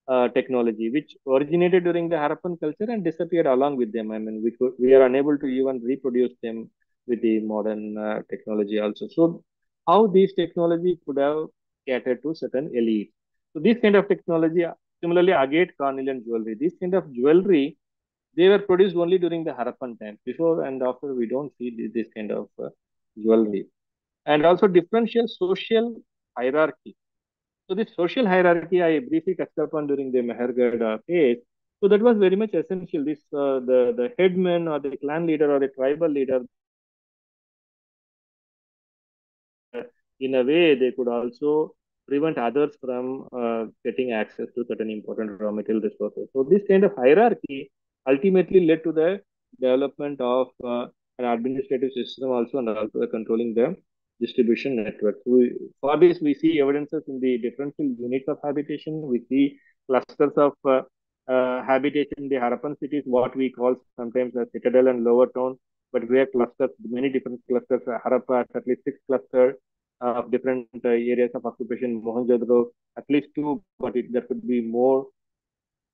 uh, technology, which originated during the Harappan culture and disappeared along with them. I mean, we, could, we are unable to even reproduce them with the modern uh, technology also. So how these technology could have catered to certain elite. So this kind of technology Similarly, agate carnelian jewelry. This kind of jewelry, they were produced only during the Harappan time. Before and after, we don't see this, kind of uh, jewelry. And also differential social hierarchy. So this social hierarchy, I briefly touched upon during the Mehrgarh uh, phase. So that was very much essential. This uh, the the headman or the clan leader or the tribal leader. In a way, they could also prevent others from uh, getting access to certain important raw material resources. So this kind of hierarchy ultimately led to the development of uh, an administrative system also and also controlling the distribution network. We, for this, we see evidences in the differential units of habitation. We see clusters of uh, uh, habitation in the Harappan cities, what we call sometimes a citadel and lower town, but we have clusters, many different clusters. Harappa at least six clusters of different uh, areas of occupation. Mohenjo-daro, at least two, but it, there could be more.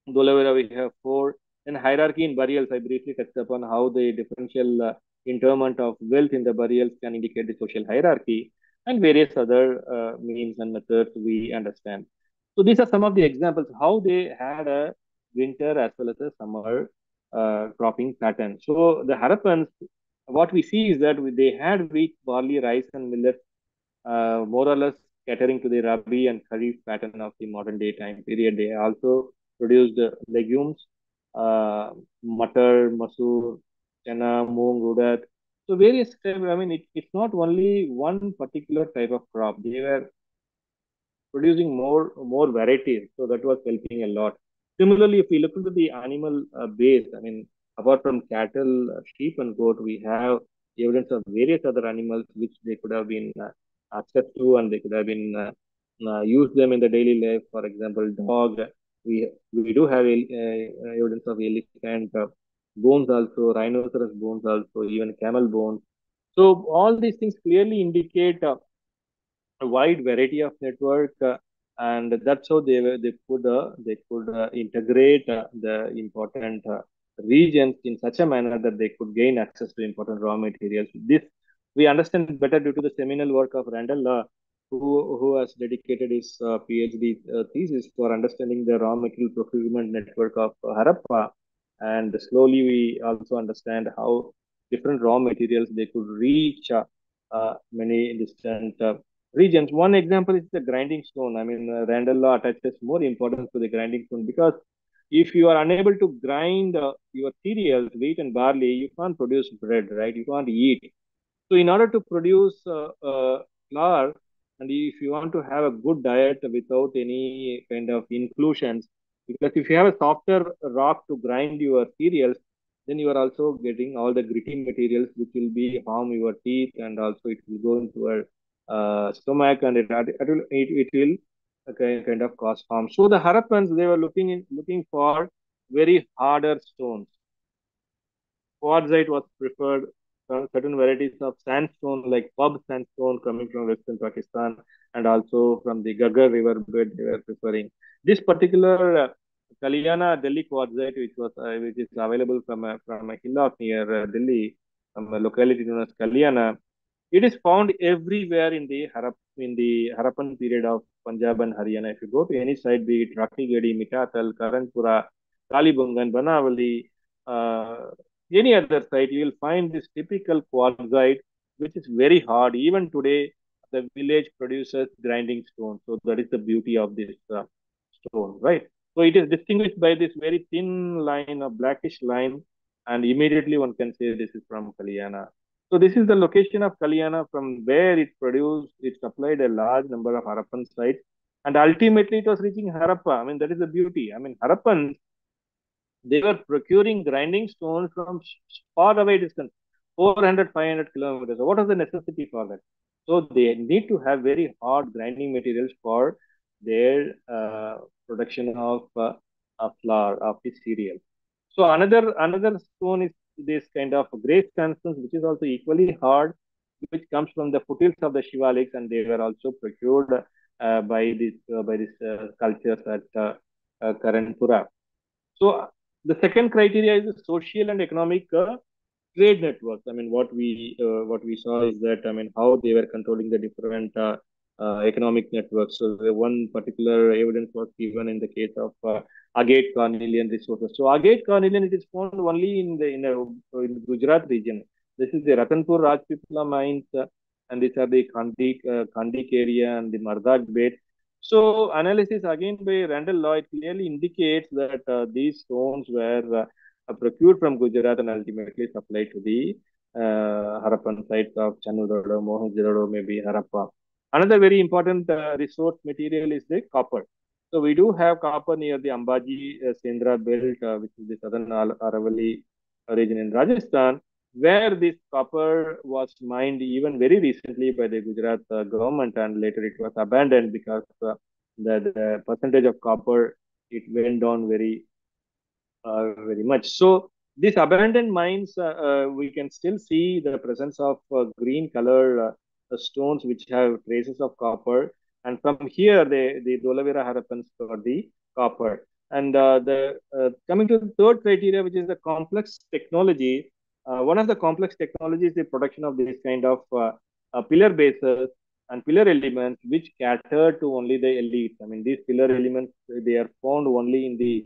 Dholavira, we have four. And hierarchy in burials, I briefly touched upon how the differential uh, interment of wealth in the burials can indicate the social hierarchy and various other uh, means and methods we understand. So these are some of the examples how they had a winter as well as a summer uh, cropping pattern. So the Harappans, what we see is that they had wheat, barley, rice, and millet uh, more or less catering to the Rabi and Kharif pattern of the modern day time period. They also produced legumes, uh, matar, masoor, chana, moong, urad. So various types, I mean, it, it's not only one particular type of crop. They were producing more, more varieties. So that was helping a lot. Similarly, if we look into the animal uh, base, I mean, apart from cattle, uh, sheep and goat, we have evidence of various other animals which they could have been uh, to and they could have been uh, uh, used them in the daily life. For example, dog. We we do have uh, evidence of elephant bones also, rhinoceros bones also, even camel bones. So all these things clearly indicate a wide variety of network and that's how they they could uh, they could uh, integrate uh, the important regions in such a manner that they could gain access to important raw materials this we understand better due to the seminal work of Randall who, who has dedicated his uh, PhD uh, thesis for understanding the raw material procurement network of uh, Harappa. And slowly we also understand how different raw materials they could reach many distant regions. One example is the grinding stone. I mean, uh, Randall Law attaches more importance to the grinding stone because if you are unable to grind uh, your cereals, wheat and barley, you can't produce bread, right? You can't eat. So in order to produce uh, uh, flour, and if you want to have a good diet without any kind of inclusions, because if you have a softer rock to grind your cereals, then you are also getting all the gritty materials which will be harm your teeth and also it will go into your uh, stomach and it, it, will, it, it will kind of cause harm. So the Harappans, they were looking in, looking for very harder stones. Quartzite was preferred certain varieties of sandstone like Pab sandstone coming from western Pakistan and also from the Ghaggar river bed they were preferring. This particular uh, Kalyana Delhi quartzite which was uh, which is available from a, from a hillock near uh, Delhi, from a locality known as Kalyana, it is found everywhere in the Harap in the Harappan period of Punjab and Haryana. If you go to any site, be it Rakhigarhi, Mitathal, Karanpura, Kalibangan, Banavali, uh, any other site, you will find this typical quartzite, which is very hard. Even today, the village produces grinding stone. So that is the beauty of this uh, stone, right? So it is distinguished by this very thin line, a blackish line, and immediately one can say this is from Kalyana. So this is the location of Kalyana from where it produced, it supplied a large number of Harappan sites. And ultimately it was reaching Harappa. I mean, that is the beauty. I mean, Harappans they were procuring grinding stones from far away distance, 400, 500 kilometers. What is the necessity for that? So they need to have very hard grinding materials for their uh, production of, uh, flour, of the cereal. So another another stone is this kind of gray sandstone, which is also equally hard, which comes from the foothills of the Shivaliks, and they were also procured uh, by this uh, by this uh, cultures at uh, uh, Karanpura. So the second criteria is the social and economic uh, trade networks. I mean, what we uh, what we saw is that I mean how they were controlling the different uh, uh, economic networks. So the one particular evidence was given in the case of uh, agate carnelian resources. So agate carnelian it is found only in the in, a, in Gujarat region. This is the Ratanpur Rajpipla mines, and these are the Kandik, uh, Kandik area and the Mardak bed. So analysis again by Randall Law clearly indicates that uh, these stones were uh, procured from Gujarat and ultimately supplied to the uh, Harappan sites of Chanhudaro, Mohenjo-daro, maybe Harappa. Another very important uh, resource material is the copper. So we do have copper near the Ambaji uh, Sendra belt, uh, which is the southern Aravalli region in Rajasthan, where this copper was mined even very recently by the Gujarat uh, government and later it was abandoned because uh, the, the percentage of copper, it went down very, uh, very much. So these abandoned mines, we can still see the presence of green color stones which have traces of copper. And from here, the, the got the copper. And uh, the uh, coming to the third criteria, which is the complex technology. Uh, one of the complex technologies is the production of this kind of uh, uh, pillar bases and pillar elements which cater to only the elites. I mean, these pillar elements they are found only in the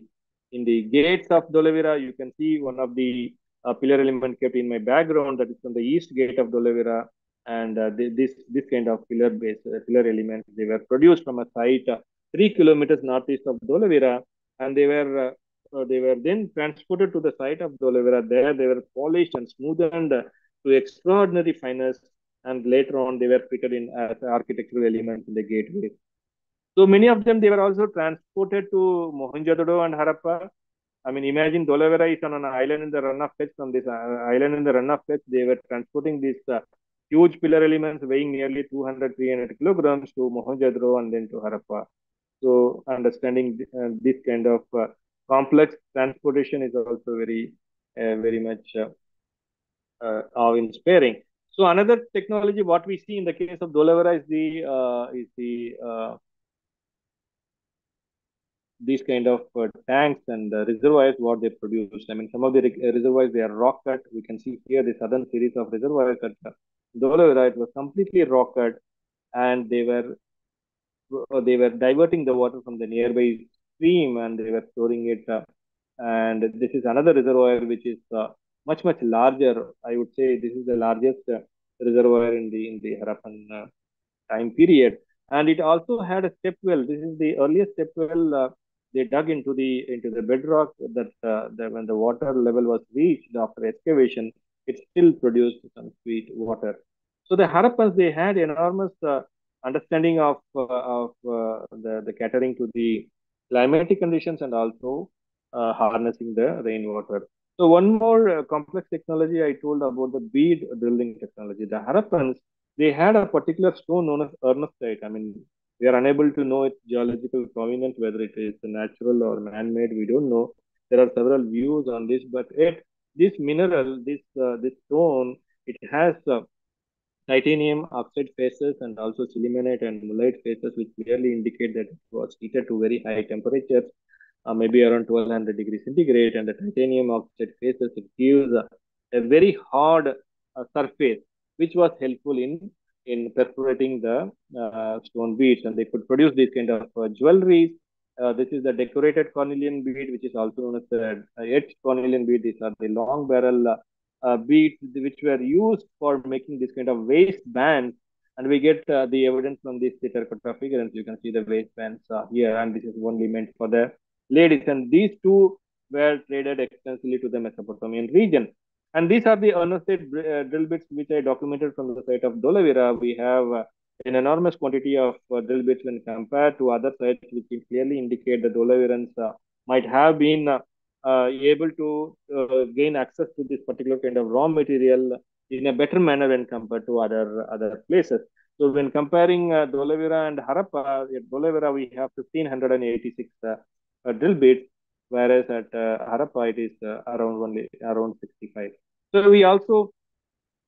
in the gates of Dholavira. You can see one of the uh, pillar element kept in my background that is from the east gate of Dholavira and uh, this this kind of pillar base uh, pillar elements they were produced from a site three kilometers northeast of Dholavira, and they were uh, uh, they were then transported to the site of Dholavira. There they were polished and smoothened to extraordinary fineness, and later on they were fitted in as architectural elements in the gateway. So many of them they were also transported to Mohenjo-daro and Harappa. I mean, imagine Dholavira is on an island in the Rann of Kutch. From this uh, island in the Rann of Kutch, they were transporting these huge pillar elements weighing nearly 200, 300 kilograms to Mohenjo-daro and then to Harappa. So understanding uh, this kind of uh, complex transportation is also very, uh, very much uh, uh, awe-inspiring. So another technology, what we see in the case of Dholavira is the uh, is the these kind of uh, tanks and uh, reservoirs what they produce. I mean, some of the reservoirs they are rock cut. We can see here the southern series of reservoirs at Dholavira, it was completely rock cut, and they were uh, they were diverting the water from the nearby stream and they were storing it. Uh, and this is another reservoir which is uh, much much larger. I would say this is the largest uh, reservoir in the in the Harappan uh, time period. And it also had a step well. This is the earliest step well uh, they dug into the into the bedrock that, that when the water level was reached after excavation it still produced some sweet water. So the Harappans, they had enormous uh, understanding of, uh, of uh, the, the catering to the climatic conditions and also uh, harnessing the rainwater. So one more uh, complex technology I told about the bead drilling technology. The Harappans, they had a particular stone known as ernestite. I mean, we are unable to know its geological provenance, whether it is natural or man-made, we don't know. There are several views on this, but it this mineral, this uh, this stone, it has uh, titanium oxide phases and also sillimanite and mullite phases, which clearly indicate that it was heated to very high temperatures, uh, maybe around 1200 degrees centigrade. And the titanium oxide phases, it gives a very hard uh, surface, which was helpful in in perforating the uh, stone beads. And they could produce these kind of uh, jewelries uh, this is the decorated cornelian bead, which is also known as the uh, etched cornelian bead. These are the long barrel uh, uh, beads which were used for making this kind of waistbands. And we get uh, the evidence from this terracotta figurines. You can see the waistbands uh, here, and this is only meant for the ladies. And these two were traded extensively to the Mesopotamian region. And these are the ernestite drill bits which I documented from the site of Dholavira. We have an enormous quantity of uh, drill bits when compared to other sites, which clearly indicate that Dholavirans uh, might have been uh, uh able to uh, gain access to this particular kind of raw material in a better manner when compared to other other places. So when comparing uh, Dholavira and Harappa, at Dholavira we have 1586 uh, drill bits, whereas at Harappa it is around only around 65. So we also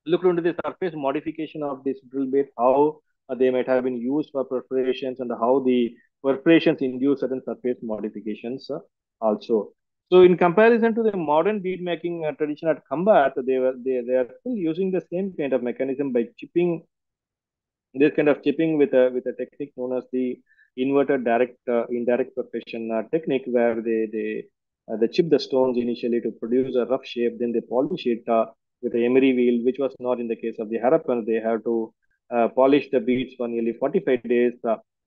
looked into the surface modification of this drill bit, how uh, they might have been used for perforations and how the perforations induce certain surface modifications uh, also. So in comparison to the modern bead making uh, tradition at Khambat, they were they, they are still using the same kind of mechanism by chipping this kind of chipping with a with a technique known as the inverted direct uh, indirect percussion uh, technique, where they they uh, they chip the stones initially to produce a rough shape, then they polish it uh, with a emery wheel, which was not in the case of the Harappans. They have to uh, polish the beads for nearly 45 days,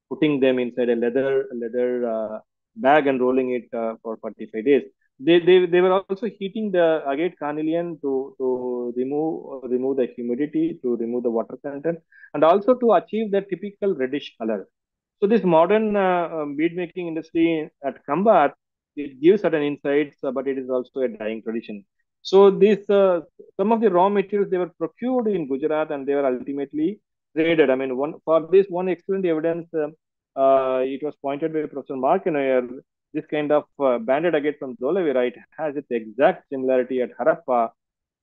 putting them inside a leather leather bag and rolling it for 45 days they, they, they were also heating the agate carnelian to, to remove, remove the humidity, to remove the water content, and also to achieve the typical reddish color. So this modern uh, um, bead making industry at Khambat, it gives certain insights, uh, but it is also a dying tradition. So this, uh, some of the raw materials, they were procured in Gujarat and they were ultimately traded. I mean, one for this one excellent evidence, uh, it was pointed by Professor Mark this kind of uh, banded agate from Dholavira, it has its exact similarity at Harappa.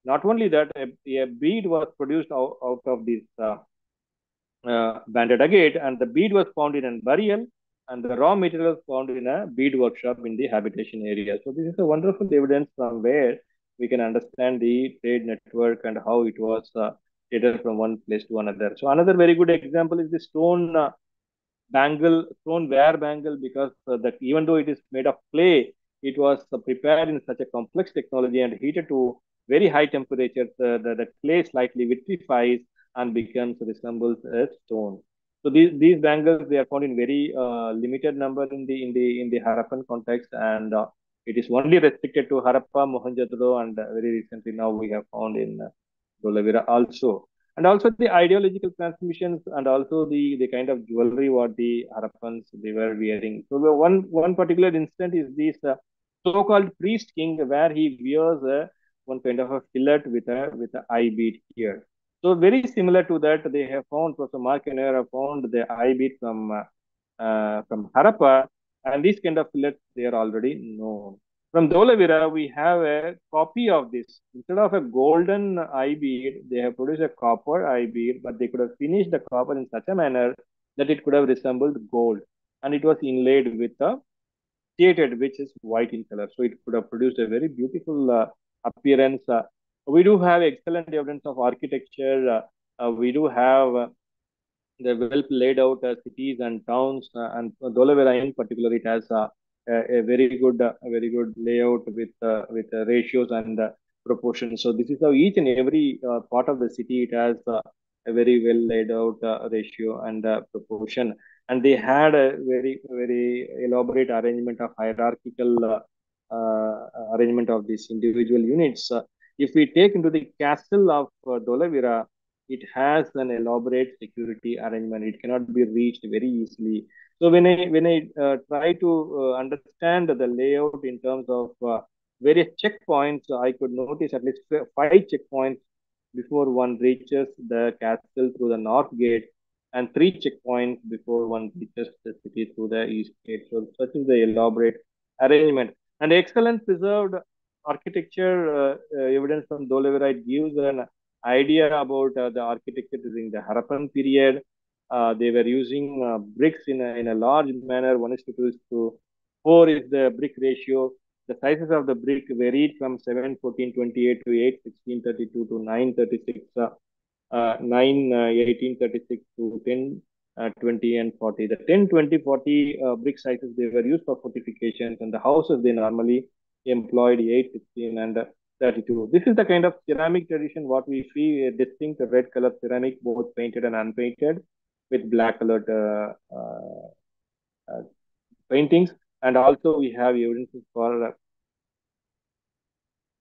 Not only that, a, a bead was produced out, out of this uh, uh, banded agate, and the bead was found in a burial, and the raw material was found in a bead workshop in the habitation area. So this is a wonderful evidence from where we can understand the trade network and how it was uh, from one place to another. So another very good example is the stone uh, bangle, stone ware bangle, because uh, that even though it is made of clay, it was prepared in such a complex technology and heated to very high temperatures. Uh, the, the clay slightly vitrifies and becomes resembles a stone. So these these bangles they are found in very uh, limited number in the in the in the Harappan context, and uh, it is only restricted to Harappa, Mohenjo-daro, and uh, very recently now we have found in uh, also and also the ideological transmissions and also the, the kind of jewelry what the Harappans they were wearing. So one one particular instance is this uh, so-called priest king where he wears uh, one kind of a fillet with a with a eye bead here. So very similar to that, they have found Professor Mark and have found the eye bead from uh, uh, from Harappa, and these kind of fillets they are already known. From Dholavira, we have a copy of this. Instead of a golden eye bead, they have produced a copper eye bead, but they could have finished the copper in such a manner that it could have resembled gold. And it was inlaid with a steatite, which is white in color. So it could have produced a very beautiful uh, appearance. Uh, we do have excellent evidence of architecture. Uh, uh we do have uh, the well laid out uh, cities and towns, and Dholavira in particular, it has a very good very good layout with uh, with ratios and proportions. So this is how each and every uh, part of the city it has a very well laid out ratio and proportion. And they had a very very elaborate arrangement of hierarchical arrangement of these individual units. if we take into the castle of uh, Dholavira, it has an elaborate security arrangement. It cannot be reached very easily. So when I when I uh, try to uh, understand the layout in terms of uh, various checkpoints, I could notice at least five checkpoints before one reaches the castle through the north gate, and three checkpoints before one reaches the city through the east gate. So such is the elaborate arrangement. And excellent preserved architecture uh, uh, evidence from Dholavira gives an idea about uh, the architecture during the Harappan period uh, they were using uh, bricks in a, in a large manner. One is to two is to four is the brick ratio. The sizes of the brick varied from 7, 14, 28 to 8, 16, 32 to 9, 36, uh, uh, 9, uh, 18, 36 to 10, uh, 20 and 40. The 10, 20, 40 uh, brick sizes, they were used for fortifications and the houses they normally employed 8, 16 and 32. This is the kind of ceramic tradition what we see a distinct red color ceramic both painted and unpainted with black colored uh, uh, uh, paintings. And also we have evidences for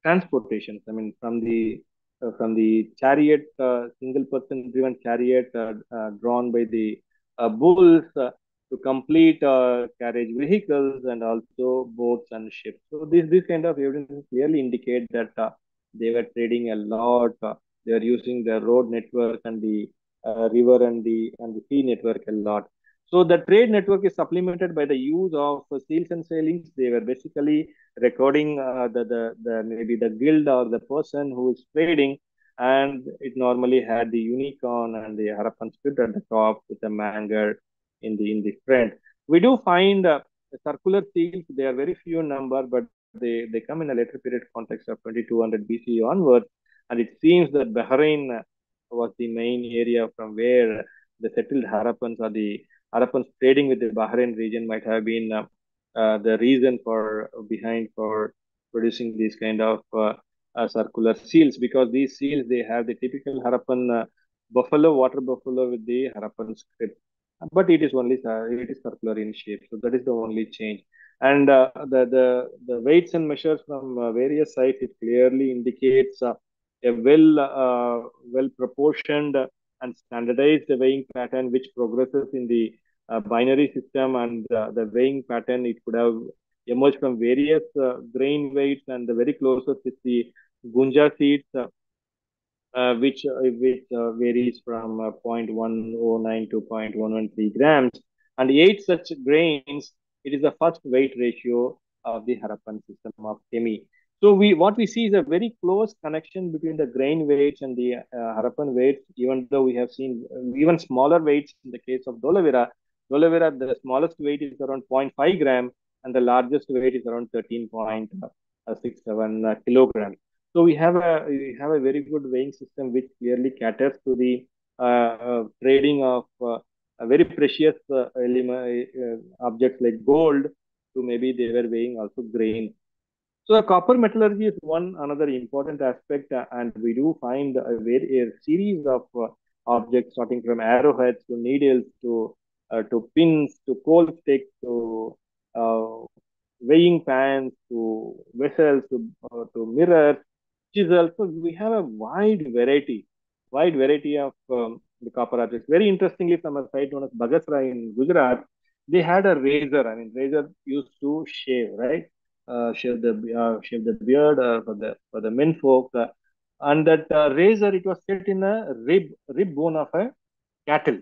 transportations. I mean, from the uh, from the chariot, uh, single person driven chariot uh, drawn by the bulls to complete uh, carriage vehicles and also boats and ships. So this this kind of evidence clearly indicate that they were trading a lot. they are using the road network and the uh, river and the and the sea network a lot. So the trade network is supplemented by the use of seals and sealings. They were basically recording uh, the, the the maybe the guild or the person who is trading, and it normally had the unicorn and the Harappan script at the top with the manger in the in the front. We do find uh, circular seals. They are very few in number, but they they come in a later period context of 2200 BC onwards, and it seems that Bahrain was the main area from where the settled Harappans or the Harappans trading with the Bahrain region might have been uh, uh, the reason for behind for producing these kind of uh, uh, circular seals because these seals they have the typical Harappan buffalo, water buffalo with the Harappan script, but it is only it is circular in shape. So that is the only change. And uh, the, the, the weights and measures from uh, various sites, it clearly indicates uh, a well, well proportioned and standardized weighing pattern which progresses in the binary system and the weighing pattern, it could have emerged from various grain weights and the very closest is the Gunja seeds, uh, which uh, which uh, varies from 0.109 to 0.113 grams. And eight such grains it is the first weight ratio of the Harappan system of Temi. So we what we see is a very close connection between the grain weights and the uh, Harappan weights, even though we have seen uh, even smaller weights in the case of Dholavira. Dholavira, the smallest weight is around 0.5 gram and the largest weight is around 13.67 uh, kilograms. So we have a we have a very good weighing system which clearly caters to the uh, uh, trading of uh, very precious uh, uh, objects like gold to maybe they were weighing also grain. So the copper metallurgy is one another important aspect, uh, and we do find a very a series of objects starting from arrowheads to needles to to pins to kohl sticks to weighing pans to vessels to to mirrors, chisels. also we have a wide variety, wide variety of um, the copper objects. Very interestingly, from a site known as Bagasra in Gujarat, they had a razor. I mean, razor used to shave, right? Uh, shave the uh, shave the beard uh, for the for the men folk, uh, and that uh, razor it was set in a rib rib bone of a cattle.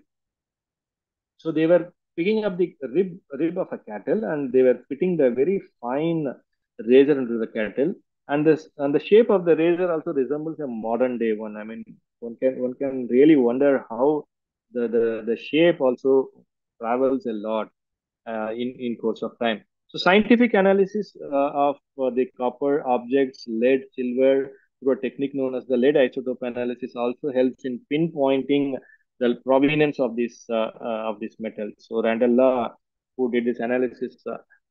So they were picking up the rib rib of a cattle and they were fitting the very fine razor into the cattle and this and the shape of the razor also resembles a modern day one. I mean one can one can really wonder how the the, the shape also travels a lot uh, in in course of time. So scientific analysis uh, of uh, the copper objects lead silver through a technique known as the lead isotope analysis also helps in pinpointing the provenance of this uh, uh, of this metal. So Randall Law who did this analysis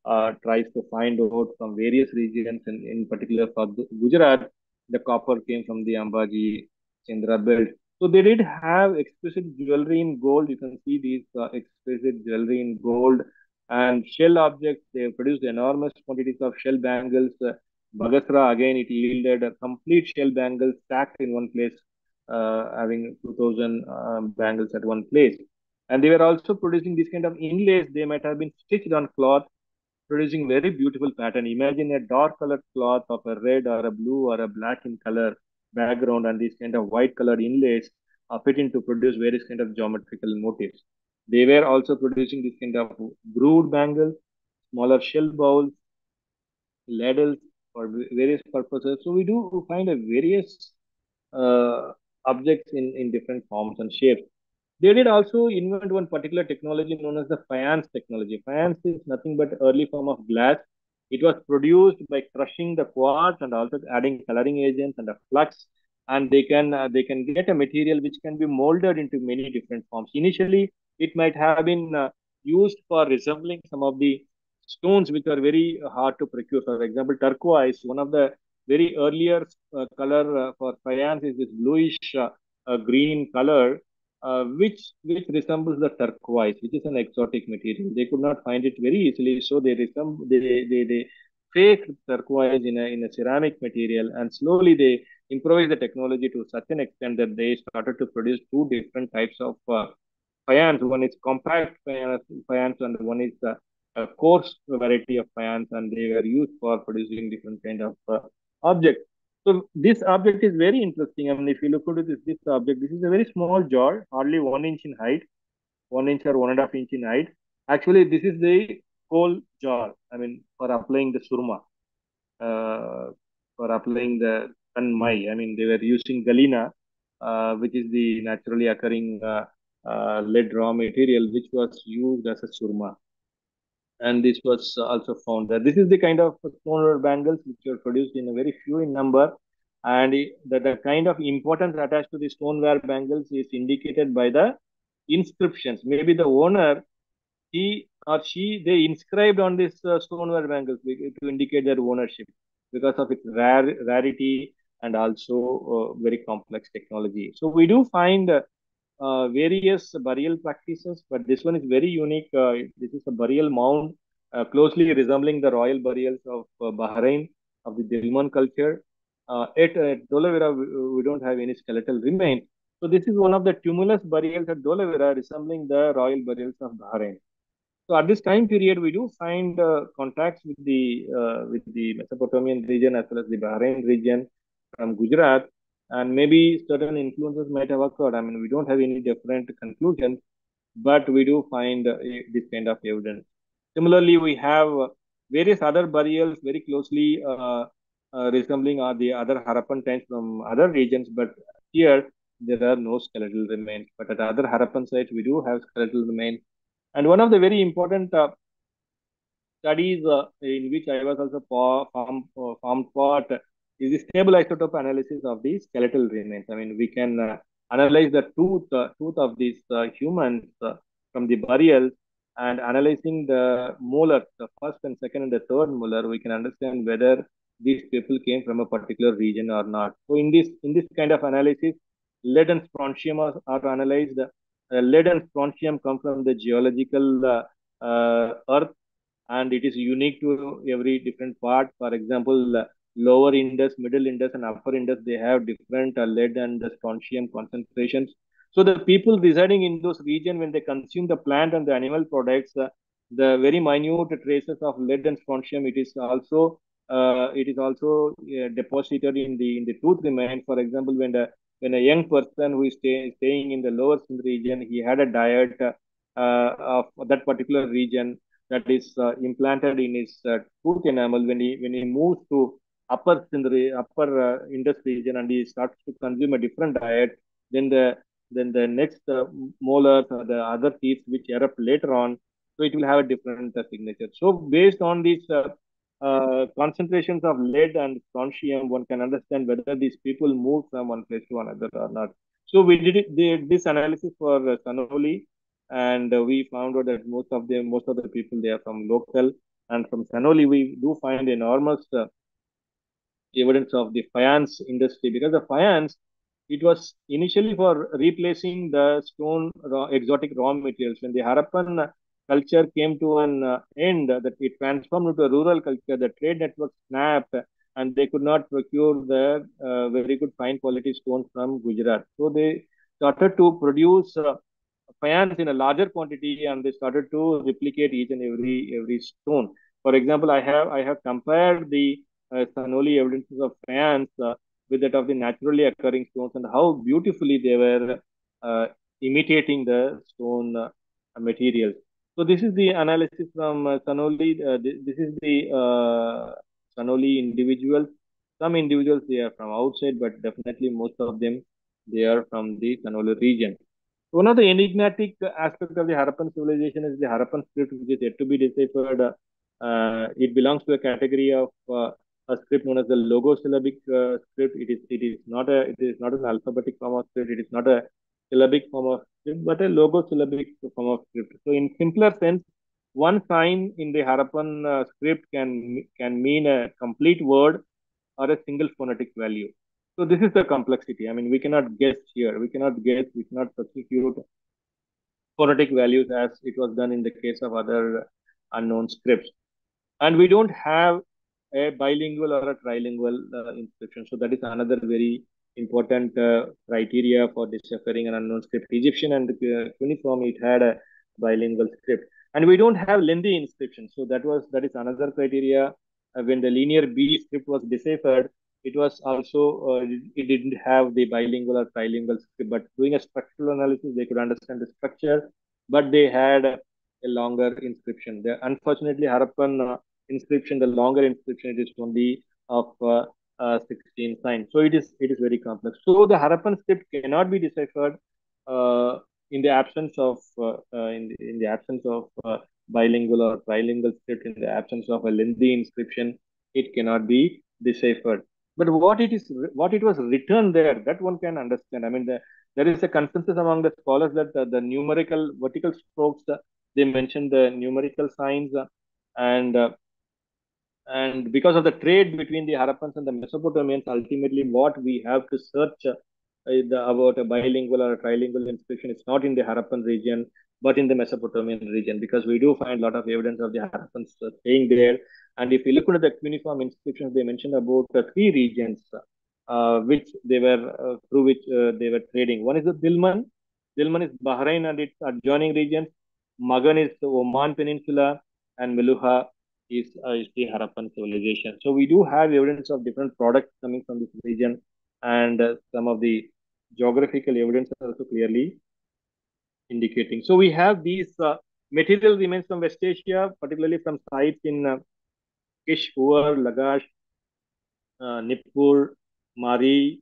uh, uh, tries to find out from various regions, and in particular for Gujarat, the copper came from the Ambaji Sendra belt. So they did have exquisite jewelry in gold. You can see these uh, exquisite jewelry in gold and shell objects. They produced enormous quantities of shell bangles. Uh, Bagasra, again, it yielded a complete shell bangle stacked in one place, uh, having 2000 um, bangles at one place. And they were also producing this kind of inlays. They might have been stitched on cloth producing very beautiful pattern. Imagine a dark colored cloth of a red or a blue or a black in color background and these kind of white colored inlays are fitting to produce various kind of geometrical motifs. They were also producing this kind of grooved bangles, smaller shell bowls, ladles for various purposes. So we do find a various uh, objects in, in different forms and shapes. They did also invent one particular technology known as the faience technology. Faience is nothing but early form of glass. It was produced by crushing the quartz and also adding coloring agents and a flux. And they can uh, they can get a material which can be molded into many different forms. Initially, it might have been uh, used for resembling some of the stones which are very hard to procure. For example, turquoise, one of the very earlier uh, color uh, for faience is this bluish uh, uh, green color uh, which which resembles the turquoise, which is an exotic material. They could not find it very easily, so they resemble they they they faked turquoise in a in a ceramic material, and slowly they improvised the technology to such an extent that they started to produce two different types of uh, faience. One is compact faience, and one is uh, a coarse variety of faience, and they were used for producing different kind of uh, objects. So this object is very interesting. I mean, if you look at this, this object, this is a very small jar, hardly one inch in height, one inch or one and a half inch in height. Actually, this is the kohl jar. I mean, for applying the surma, uh, for applying the kanmai. I mean, they were using galena, uh, which is the naturally occurring uh, uh lead raw material, which was used as a surma and this was also found that this is the kind of smaller bangles which are produced in a very few in number and the, the kind of importance attached to the stoneware bangles is indicated by the inscriptions. Maybe the owner, he or she, they inscribed on this uh, stoneware bangles to indicate their ownership because of its rare, rarity and also uh, very complex technology. So we do find uh, uh, various burial practices, but this one is very unique. Uh, this is a burial mound uh, closely resembling the royal burials of uh, Bahrain of the Dilmun culture. at at Dholavira, we, we, don't have any skeletal remains. So this is one of the tumulus burials at Dholavira resembling the royal burials of Bahrain. So at this time period, we do find uh, contacts with the uh, with the Mesopotamian region as well as the Bahrain region from Gujarat, and maybe certain influences might have occurred. I mean, we don't have any different conclusions, but we do find uh, this kind of evidence. Similarly, we have various other burials very closely uh, uh, resembling uh, the other Harappan times from other regions, but here there are no skeletal remains. But at other Harappan sites, we do have skeletal remains and one of the very important uh, studies uh, in which I was also formed part is the stable isotope analysis of the skeletal remains. I mean, we can uh, analyze the tooth, uh, tooth of these uh, humans from the burials and analyzing the molar, the first and second and the third molar, we can understand whether these people came from a particular region or not. So in this in this kind of analysis, lead and strontium are, are analyzed uh, lead and strontium come from the geological uh, uh, earth and it is unique to every different part. For example, lower Indus, middle Indus, and upper Indus, they have different uh, lead and the strontium concentrations. So the people residing in those regions, when they consume the plant and the animal products, uh, the very minute traces of lead and strontium, it is also uh, it is also deposited in the in the tooth remains. For example, when the when a young person who is stay, staying in the lower Sindh region, he had a diet uh, of that particular region that is uh, implanted in his uh, tooth enamel. When he when he moves to upper Sindh, upper uh, Indus region, and he starts to consume a different diet, then the then the next uh, molars or the other teeth which erupt later on, so it will have a different uh, signature. So based on these uh, uh, concentrations of lead and strontium, one can understand whether these people move from one place to another or not. So we did, it, did this analysis for uh, Sanauli, and uh, we found out that most of them, most of the people, they are from local, and from Sanauli, we do find enormous evidence of the faience industry because the faience it was initially for replacing the stone raw, exotic raw materials when the Harappan culture came to an uh, end, that it transformed into a rural culture, the trade network snapped, and they could not procure the uh, very good fine quality stones from Gujarat. So they started to produce uh, faience in a larger quantity, and they started to replicate each and every every stone. For example, I have I have compared the Sanauli evidences of faience uh, with that of the naturally occurring stones and how beautifully they were uh, imitating the stone uh, materials. So this is the analysis from uh, Sanauli. Uh, this is the uh, Sanauli individuals. Some individuals they are from outside, but definitely most of them they are from the Sanauli region. One of the enigmatic aspects of the Harappan civilization is the Harappan script, which is yet to be deciphered. Uh, it belongs to a category of uh, a script known as the logosyllabic uh, script. It is it is not a it is not an alphabetic form of script. It is not a syllabic form of script, but a logosyllabic form of script. So in simpler sense, one sign in the Harappan uh, script can can mean a complete word or a single phonetic value. So this is the complexity. I mean, we cannot guess here. We cannot guess. We cannot substitute phonetic values as it was done in the case of other unknown scripts. And we don't have a bilingual or a trilingual uh, inscription. So that is another very important uh, criteria for deciphering an unknown script. Egyptian and uh, cuneiform, it had a bilingual script. And we don't have lengthy inscription. So that was that is another criteria. Uh, when the linear B script was deciphered, it was also uh, it didn't have the bilingual or trilingual script. But doing a structural analysis, they could understand the structure, but they had a longer inscription. The, unfortunately, Harappan inscription, the longer inscription, it is only of uh, uh, 16 signs. So it is it is very complex. So the Harappan script cannot be deciphered uh, in the absence of uh, uh in the, in the absence of uh, bilingual or trilingual script. In the absence of a lengthy inscription, it cannot be deciphered. But what it is, what it was written there, that one can understand. I mean, the there is a consensus among the scholars that uh, the numerical vertical strokes, they mentioned the numerical signs and and because of the trade between the Harappans and the Mesopotamians, ultimately what we have to search uh, about a bilingual or a trilingual inscription, it's not in the Harappan region, but in the Mesopotamian region, because we do find a lot of evidence of the Harappans uh, staying there. And if you look at the cuneiform inscriptions, they mentioned about uh, three regions uh, which they were uh, through which uh, they were trading. One is the Dilmun. Dilmun is Bahrain and its adjoining regions. Magan is the Oman Peninsula, and Meluha is, uh, the Harappan civilization. So we do have evidence of different products coming from this region, and uh, some of the geographical evidence are also clearly indicating. So we have these uh, material remains from West Asia, particularly from sites in uh, Kish, Ur, Lagash, uh, Nippur, Mari,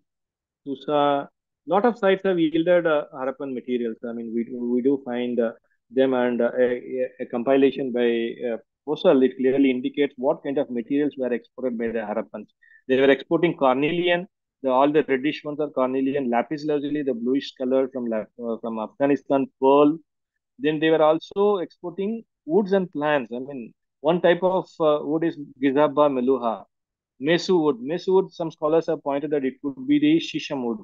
Susa. lot of sites have yielded uh, Harappan materials. I mean, we, we do find uh, them and uh, a, a, compilation by Possehl, it clearly indicates what kind of materials were exported by the Harappans. They were exporting carnelian, the, all the reddish ones are carnelian, lapis lazuli, the bluish color from, uh, from Afghanistan, pearl. Then they were also exporting woods and plants. I mean, one type of uh, wood is Gizaba meluha, Mesu wood. Mesu wood, some scholars have pointed that it could be the shisham wood.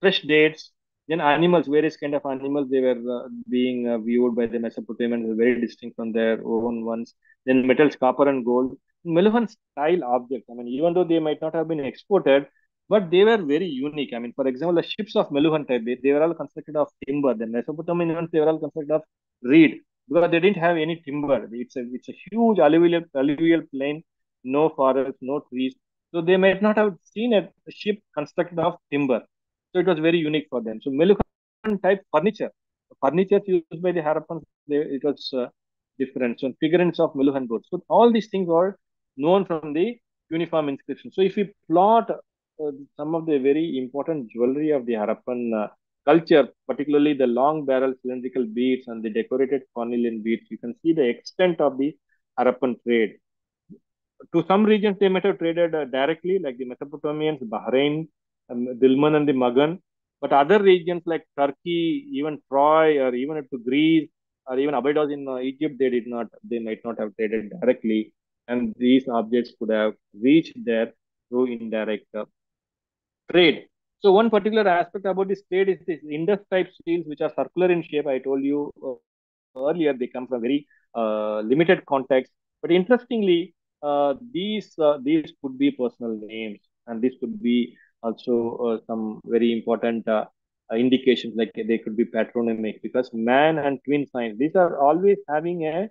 Fresh dates, then animals, various kind of animals, they were uh, being uh, viewed by the Mesopotamians very distinct from their own ones. Then metals, copper and gold. Meluhan style objects. I mean, even though they might not have been exported, but they were very unique. I mean, for example, the ships of Meluhan type, they, they were all constructed of timber. The Mesopotamians, they were all constructed of reed because they didn't have any timber. It's a, it's a huge alluvial, alluvial plain no forest, no trees. So they might not have seen a ship constructed of timber. So it was very unique for them. So Meluhan type furniture, furniture used by the Harappans, they, it was uh, different. So figurines of Meluhan boards. So all these things are known from the cuneiform inscription. So if we plot uh, some of the very important jewelry of the Harappan uh, culture, particularly the long barrel cylindrical beads and the decorated cornelian beads, you can see the extent of the Harappan trade to some regions they might have traded uh, directly, like the Mesopotamians, Bahrain, um, Dilmun and the Magan. But other regions like Turkey, even Troy, or even up to Greece, or even Abydos in uh, Egypt, they did not, they might not have traded directly, and these objects could have reached there through indirect uh, trade. So one particular aspect about this trade is this Indus type seals, which are circular in shape. I told you uh, earlier, they come from very uh, limited context. But interestingly, uh, these uh, these could be personal names, and this could be also uh, some very important indications like they could be patronymic because man and twin signs these are always having a,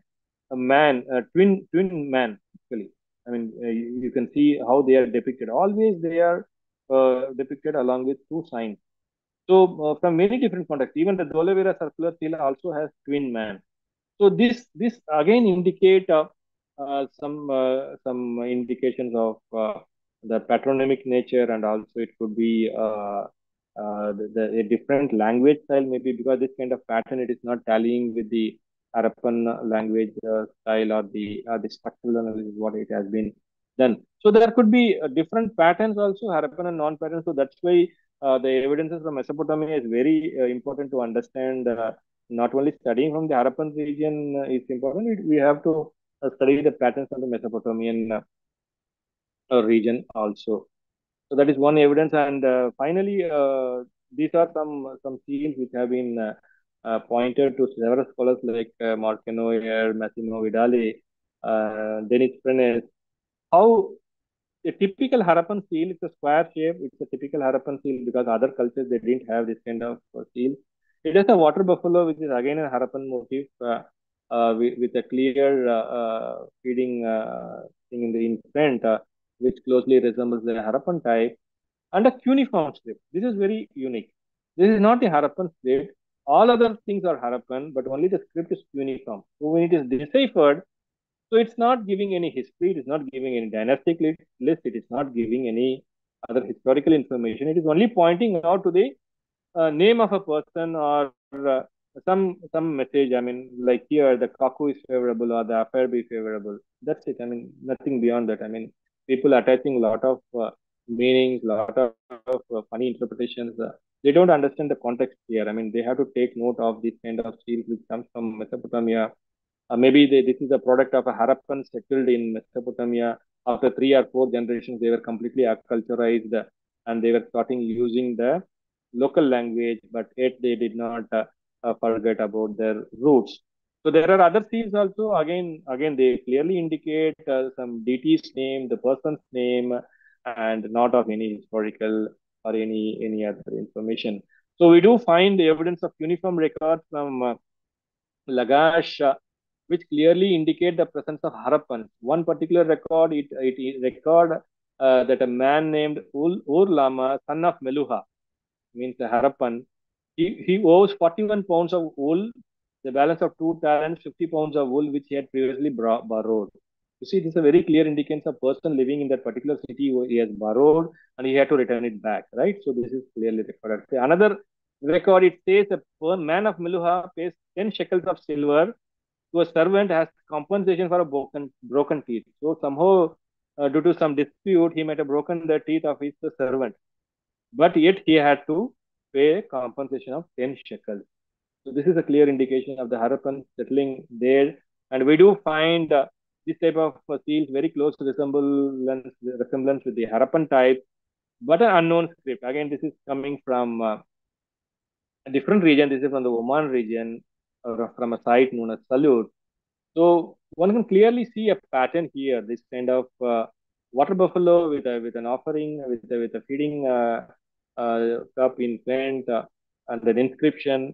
a man a twin twin man actually. I mean uh, you, you, can see how they are depicted. Always they are uh, depicted along with two signs. So uh, from many different contexts even the Dholavira circular seal also has twin man. So this this again indicate uh, some uh, some indications of uh, the patronymic nature, and also it could be the, the, a different language style, maybe because this kind of pattern it is not tallying with the Harappan language style or the the structural analysis what it has been done. So there could be uh, different patterns also, Harappan and non-patterns. So that's why uh, the evidences from Mesopotamia is very uh, important to understand. not only studying from the Harappan region is important, we have to uh, study the patterns of the Mesopotamian uh, region also. So that is one evidence. And uh, finally, these are some some seals which have been pointed to several scholars like uh, Mark Massimo Vidali, Dennys Frenez, how a typical Harappan seal is a square shape. It's a typical Harappan seal because other cultures they didn't have this kind of uh, seal. It is a water buffalo, which is again a Harappan motif. Uh, uh, with, with, a clear uh, uh, feeding thing in the in front, which closely resembles the Harappan type, and a cuneiform script. This is very unique. This is not the Harappan script. All other things are Harappan, but only the script is cuneiform. So when it is deciphered, so it's not giving any history, it is not giving any dynastic list, it is not giving any other historical information. It is only pointing out to the uh, name of a person or uh, some some message. I mean, like here, the kaku is favorable or the affair be favorable. That's it. I mean, nothing beyond that. I mean, people attaching a lot of uh, meanings, lot of, of uh, funny interpretations. Uh, they don't understand the context here. I mean, they have to take note of this kind of seals which comes from Mesopotamia. Uh, maybe they, this is a product of a Harappan settled in Mesopotamia. After three or four generations, they were completely acculturized and they were starting using the local language, but yet they did not uh, uh, forget about their roots. So there are other seals also. Again, again, they clearly indicate uh, some DT's name, the person's name, and not of any historical or any any other information. So we do find the evidence of cuneiform records from uh, Lagash, uh, which clearly indicate the presence of Harappan. One particular record, it, it, record uh, that a man named Ul, Ur Lama, son of Meluha, means a Harappan, he, he owes 41 pounds of wool, the balance of two talents, 50 pounds of wool, which he had previously borrowed. You see, this is a very clear indication of person living in that particular city where he has borrowed and he had to return it back, right? So this is clearly recorded. Another record, it says a man of Meluha pays 10 shekels of silver to a servant as compensation for a broken, broken teeth. So somehow, uh, due to some dispute, he might have broken the teeth of his servant. But yet he had to pay compensation of 10 shekels. So this is a clear indication of the Harappan settling there. And we do find uh, this type of uh, seals very close to resemblance, resemblance with the Harappan type, but an unknown script. Again, this is coming from uh, a different region. This is from the Oman region, uh, from a site known as Salut. So one can clearly see a pattern here. This kind of uh, water buffalo with a, with an offering, with a, with a feeding uh, uh, cup in uh, and an inscription,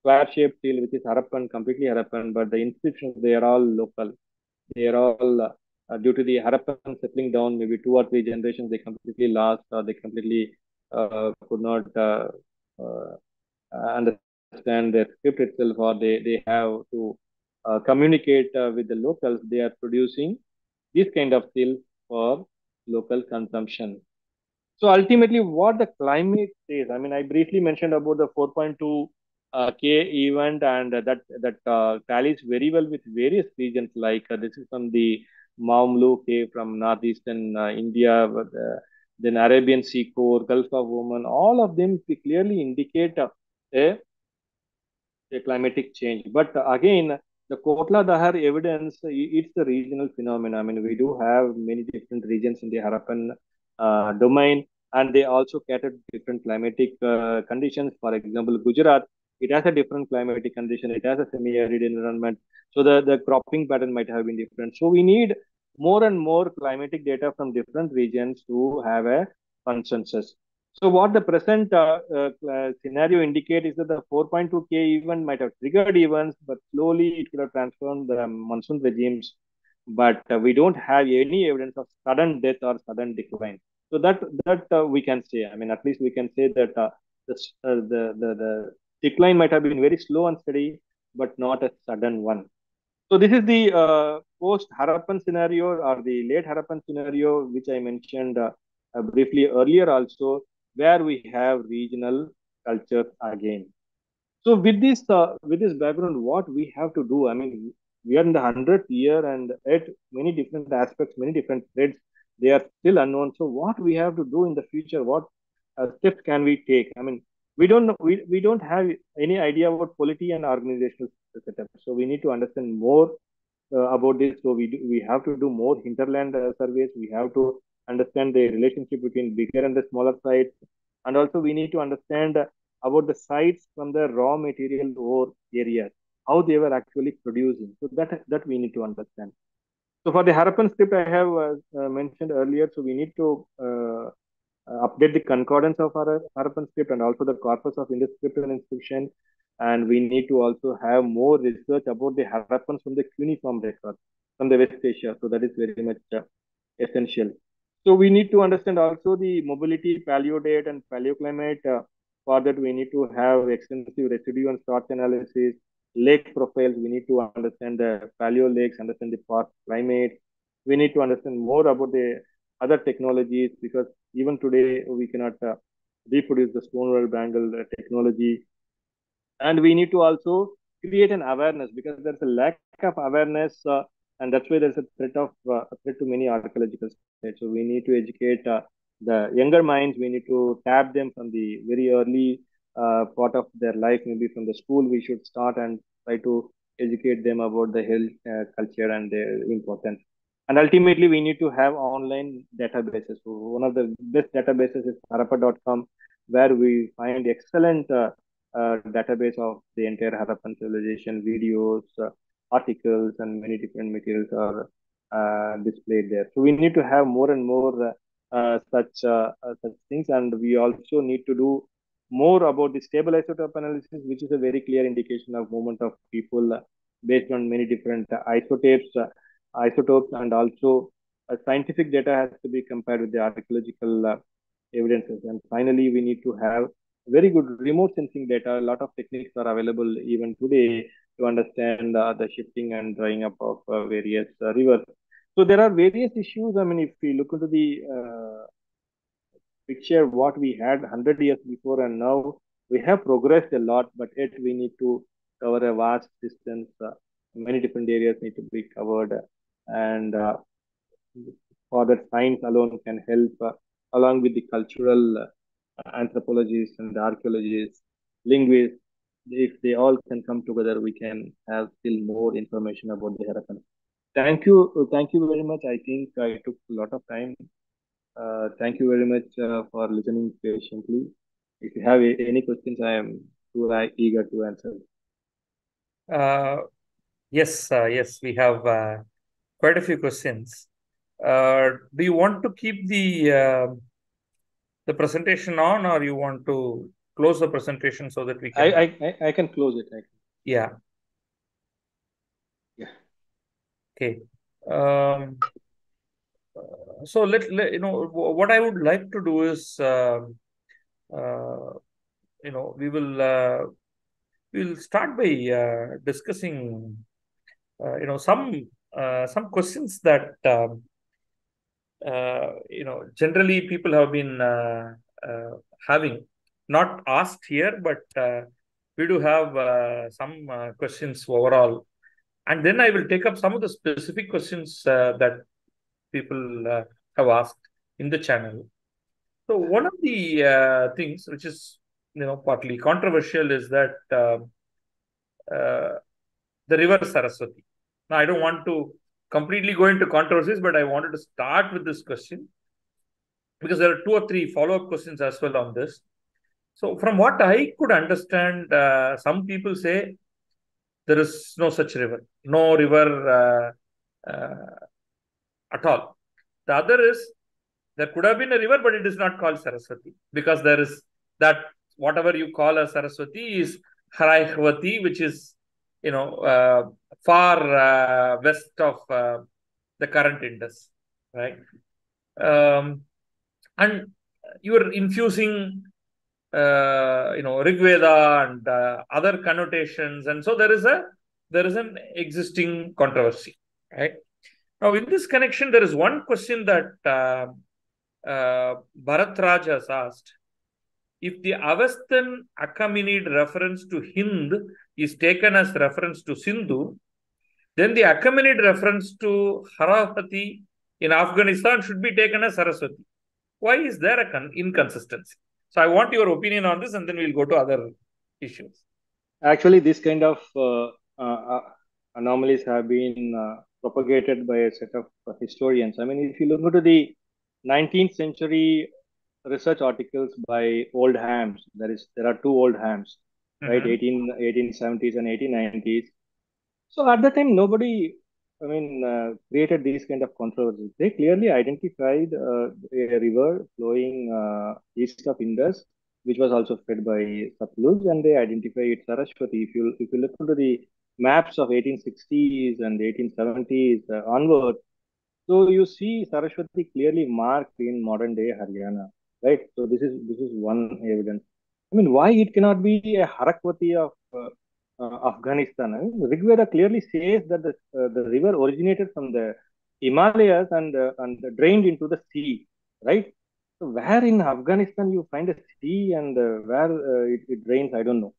square-shaped seal, which is Harappan, completely Harappan, but the inscriptions, they are all local. They are all, uh, due to the Harappan settling down, maybe two or three generations, they completely lost or they completely could not understand their script itself or they, they have to uh, communicate uh, with the locals, they are producing this kind of seals for local consumption. So ultimately, what the climate says, I mean, I briefly mentioned about the 4.2 uh, K event, and that that uh, tallies very well with various regions. Like uh, this is from the Mawmluh Cave from northeastern uh, India, but, then Arabian Sea core, Gulf of Oman. All of them clearly indicate a, a climatic change. But again, the Kotla Dahar evidence, it's a regional phenomenon. I mean, we do have many different regions in the Harappan uh, domain, and they also cater to different climatic uh, conditions. For example, Gujarat, it has a different climatic condition. It has a semi-arid environment. So the, the cropping pattern might have been different. So we need more and more climatic data from different regions to have a consensus. So what the present uh, uh, scenario indicate is that the 4.2K event might have triggered events, but slowly it could have transformed the monsoon regimes but uh, we don't have any evidence of sudden death or sudden decline. So that that uh, we can say. I mean, at least we can say that uh, uh, the, the the decline might have been very slow and steady, but not a sudden one. So this is the uh, post Harappan scenario or the late Harappan scenario, which I mentioned uh, briefly earlier also, where we have regional culture again. So with this with this background, what we have to do? I mean, we are in the 100th year and at many different aspects, many different threads, they are still unknown. So what we have to do in the future, what uh, steps can we take? I mean, we don't know, we, we don't have any idea about polity and organizational setup. So we need to understand more uh, about this. So we do, we have to do more hinterland uh, surveys. We have to understand the relationship between bigger and the smaller sites. And also we need to understand about the sites from the raw material ore areas how they were actually producing. So that that we need to understand. So for the Harappan script, I have uh, uh, mentioned earlier. So we need to uh, update the concordance of our Harappan script and also the corpus of Indus script and inscription. And we need to also have more research about the Harappans from the cuneiform record from the West Asia. So that is very much uh, essential. So we need to understand also the mobility, paleodiet, and paleoclimate. Uh, for that, we need to have extensive residue and starch analysis, lake profiles. We need to understand the paleo lakes, understand the past climate. We need to understand more about the other technologies because even today we cannot uh, reproduce the stoneware bangle uh, technology. And we need to also create an awareness because there's a lack of awareness uh, and that's why there's a threat of uh, a threat to many archaeological sites. So we need to educate uh, the younger minds, we need to tap them from the very early uh, part of their life, maybe from the school, we should start and try to educate them about the uh, culture and their importance. And ultimately, we need to have online databases. So one of the best databases is Harappa.com, where we find excellent uh, uh, database of the entire Harappan civilization, videos, uh, articles, and many different materials are uh, displayed there. So we need to have more and more uh, such uh, such things, and we also need to do more about the stable isotope analysis, which is a very clear indication of movement of people based on many different isotopes, isotopes, and also scientific data has to be compared with the archaeological evidences. And finally, we need to have very good remote sensing data. A lot of techniques are available even today to understand uh, the shifting and drying up of uh, various uh, rivers. So there are various issues. I mean, if we look into the uh, picture, what we had 100 years before and now, we have progressed a lot, but yet we need to cover a vast distance. Uh, many different areas need to be covered. And uh, for that, science alone can help, along with the cultural anthropologists and archaeologists, linguists, if they all can come together, we can have still more information about the Harappan. Thank you. Thank you very much. I think I took a lot of time. Uh, thank you very much uh, for listening patiently. If you have any questions, I am too eager to answer. Uh, yes, uh, yes, we have uh, quite a few questions. Uh, do you want to keep the the presentation on, or you want to close the presentation so that we can? I I I can close it. I can. Yeah. Yeah. Okay. Um, so let, let you know what I would like to do is uh, uh, you know we will uh, we'll start by uh, discussing uh, you know some uh, some questions that um, you know generally people have been having not asked here but we do have some questions overall and then I will take up some of the specific questions that people uh, have asked in the channel. So one of the uh, things which is you know partly controversial is that uh, uh the river Saraswati. Now I don't want to completely go into controversies, but I wanted to start with this question because there are two or three follow-up questions as well on this. So from what I could understand, uh, some people say there is no such river, no river uh, at all. The other is there could have been a river, but it is not called Saraswati because there is that whatever you call a Saraswati is Haraikhwati, which is you know uh, far uh, west of uh, the current Indus, right? Um, and you are infusing uh, you know Rig Veda and uh, other connotations, and so there is a there is an existing controversy, right? Now, in this connection, there is one question that uh, uh, Bharat Raj has asked. If the Avestan Achaemenid reference to Hind is taken as reference to Sindhu, then the Achaemenid reference to Harapati in Afghanistan should be taken as Saraswati. Why is there a inconsistency? So I want your opinion on this and then we'll go to other issues. Actually, this kind of uh, uh, uh anomalies have been uh, propagated by a set of historians. I mean, if you look into the 19th century research articles by Oldhams, there is there are two Oldhams, mm-hmm. right? 18, 1870s and 1890s. So at the time, nobody, I mean, uh, created these kind of controversies. They clearly identified uh, a river flowing uh, east of Indus, which was also fed by Satluj, and they identified it Saraswati. If you if you look into the maps of 1860s and 1870s uh, onward. So you see Saraswati clearly marked in modern day Haryana, right? So this is this is one evidence. I mean, why it cannot be a Harakwati of uh, Afghanistan? I Rigveda clearly says that the uh, the river originated from the Himalayas and uh, and drained into the sea, right? So where in Afghanistan you find a sea and uh, where it, it drains, I don't know.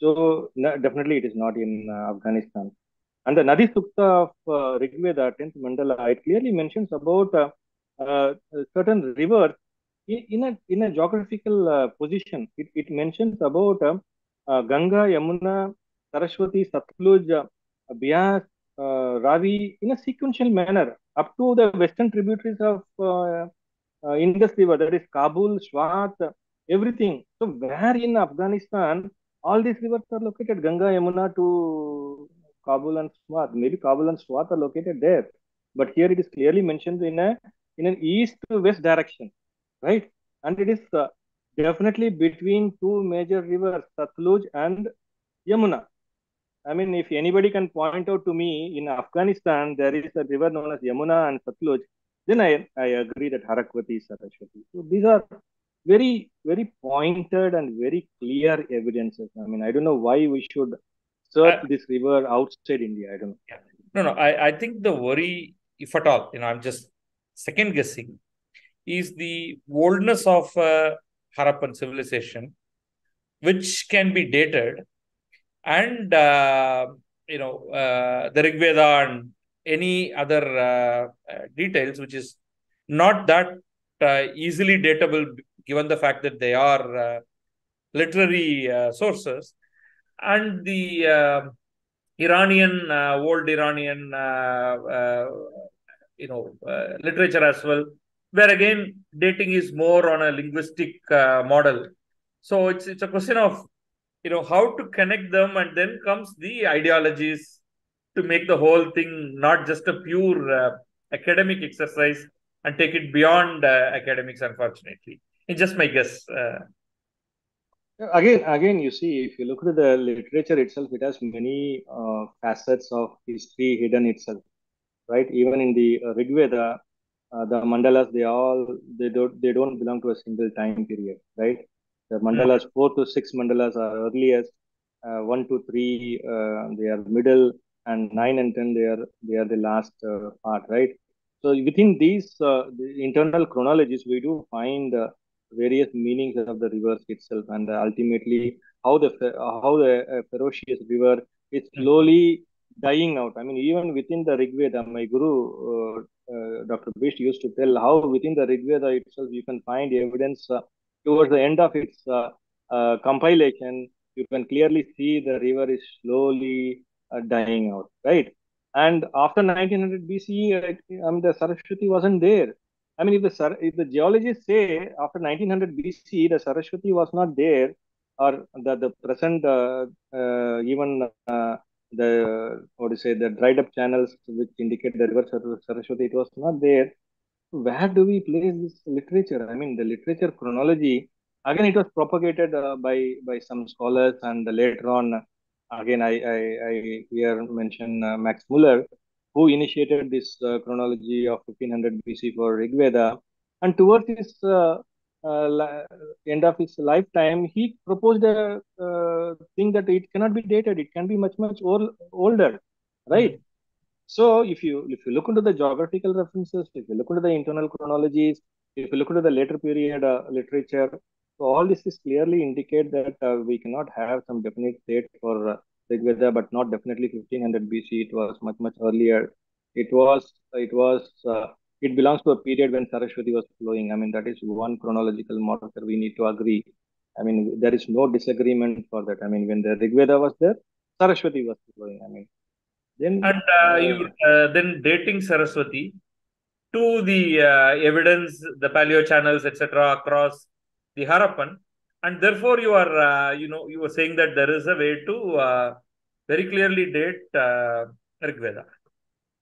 So no, definitely it is not in uh, Afghanistan. And the Nadi Sukta of uh, Rigveda, 10th Mandala, it clearly mentions about uh, uh, certain rivers in a in a geographical uh, position. It, it mentions about uh, uh, Ganga, Yamuna, Saraswati, Satluj, uh, Beas, uh, Ravi in a sequential manner up to the western tributaries of uh, Indus River, that is Kabul, Swat, everything. So where in Afghanistan all these rivers are located, Ganga, Yamuna to Kabul and Swat. Maybe Kabul and Swat are located there, but here it is clearly mentioned in a in an east to west direction, right? And it is uh, definitely between two major rivers, Satluj and Yamuna. I mean, if anybody can point out to me in Afghanistan, there is a river known as Yamuna and Satluj, then I, I agree that Harakwati is Saraswati. So these are very, very pointed and very clear evidences. I mean, I don't know why we should search I- this river outside India. I don't know. No, no, I, I think the worry, if at all, you know, I'm just second guessing, is the oldness of uh, Harappan civilization, which can be dated, and uh, you know, uh, the Rig Veda and any other uh, details, which is not that easily datable, given the fact that they are literary sources, and the uh, Iranian, uh, old Iranian, uh, uh, you know, literature as well, where again dating is more on a linguistic model. So it's it's a question of, you know, how to connect them, and then comes the ideologies to make the whole thing not just a pure uh, academic exercise and take it beyond uh, academics. Unfortunately, it's just my guess. Uh, Again, again, you see, if you look at the literature itself, it has many uh, facets of history hidden itself, right? Even in the uh, Rig Veda, uh, the mandalas, they all they don't they don't belong to a single time period, right? The mandalas, four to six mandalas are earliest, uh, one to three uh, they are middle, and nine and ten they are they are the last uh, part, right? So within these uh, the internal chronologies, we do find uh, various meanings of the rivers itself, and ultimately how the how the uh, ferocious river is slowly dying out. I mean, even within the Rig Veda, my guru, uh, uh, Dr. Bisht, used to tell how within the Rig Veda itself you can find evidence uh, towards the end of its uh, uh, compilation. You can clearly see the river is slowly uh, dying out, right? And after 1900 BCE, I mean, the Saraswati wasn't there. I mean, if the if the geologists say after 1900 BCE the Saraswati was not there, or the the present uh, uh, even uh, the what do you say the dried up channels which indicate the river Saraswati it was not there. Where do we place this literature? I mean, the literature chronology again it was propagated uh, by by some scholars and later on again I I, I here mention uh, Max Muller who initiated this uh, chronology of 1500 BC for Rig Veda. And towards his uh, uh, end of his lifetime, he proposed a uh, thing that it cannot be dated; it can be much much old, older, right? So if you if you look into the geographical references, if you look into the internal chronologies, if you look into the later period uh, literature, so all this is clearly indicate that uh, we cannot have some definite date for uh, Rig Veda, but not definitely 1500 BC. It was much much earlier. It was it was uh, it belongs to a period when Saraswati was flowing. I mean that is one chronological marker we need to agree. I mean there is no disagreement for that. I mean when the Rig Veda was there, Saraswati was flowing. I mean then and uh, you uh, then dating Saraswati to the uh, evidence, the paleo channels, etc., across the Harappan, and therefore you are, uh, you know, you were saying that there is a way to uh, very clearly date uh, Rig Veda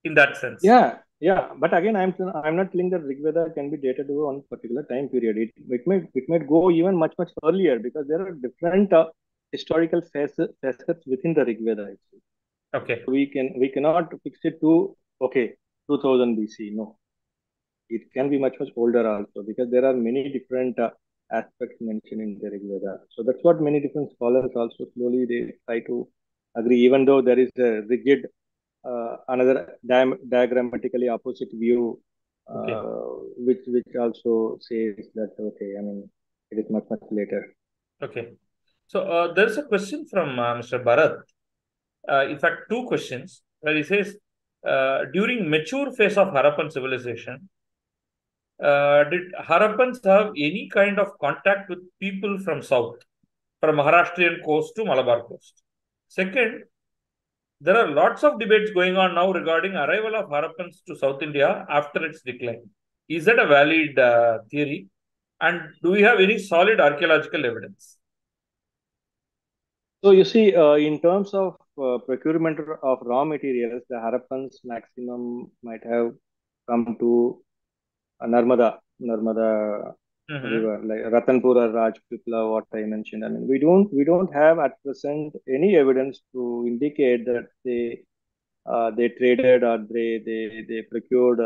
in that sense. Yeah, yeah. But again, I'm I'm not telling that Rigveda can be dated to one particular time period. It it may it might go even much much earlier because there are different uh, historical facets, facets within the Rig Veda. Okay. We can we cannot fix it to okay 2000 BC. No, it can be much much older also because there are many different uh, aspects mentioned in the Rig Veda. So that's what many different scholars also slowly they try to agree, even though there is a rigid uh, another diam- diagrammatically opposite view, uh, Okay. which which also says that okay, I mean it is much much later. Okay. So uh, there is a question from uh, Mr. Bharat. Uh, in fact, two questions where he says, uh, during mature phase of Harappan civilization, uh, did Harappans have any kind of contact with people from south, from Maharashtrian coast to Malabar coast? Second, there are lots of debates going on now regarding arrival of Harappans to South India after its decline. Is that a valid uh, theory? And do we have any solid archaeological evidence? So you see, uh, in terms of uh, procurement of raw materials, the Harappans maximum might have come to uh, Narmada, Narmada mm-hmm. river, like Ratanpur or Rajpipla, what I mentioned. I mean, we don't we don't have at present any evidence to indicate that they uh, they traded or they they they procured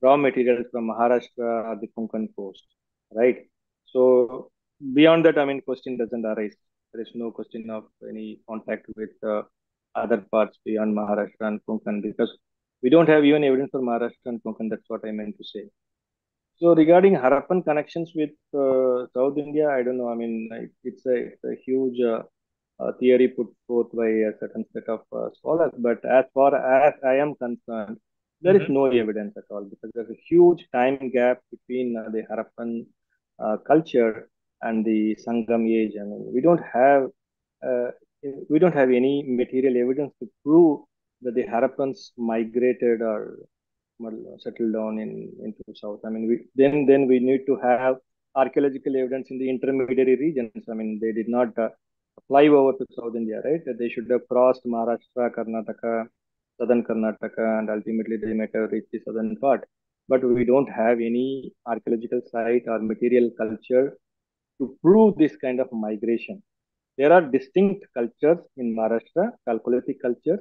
raw materials from Maharashtra or the Konkan coast, right? So beyond that, I mean, question doesn't arise. There is no question of any contact with uh, other parts beyond Maharashtra and Konkan because we don't have even evidence for Maharashtra and Konkan. That's what I meant to say. So regarding Harappan connections with uh, South India, I don't know. I mean, it's a, it's a huge uh, uh, theory put forth by a certain set of uh, scholars. But as far as I am concerned, there mm-hmm. is no evidence at all because there's a huge time gap between uh, the Harappan uh, culture and the Sangam age. I mean, we don't have we don't have any material evidence to prove that the Harappans migrated or settled down in into south. I mean, we, then then we need to have archaeological evidence in the intermediary regions. I mean, they did not uh, fly over to South India, right? They should have crossed Maharashtra, Karnataka, southern Karnataka, and ultimately they might have reached the southern part. But we don't have any archaeological site or material culture to prove this kind of migration. There are distinct cultures in Maharashtra, Chalcolithic cultures,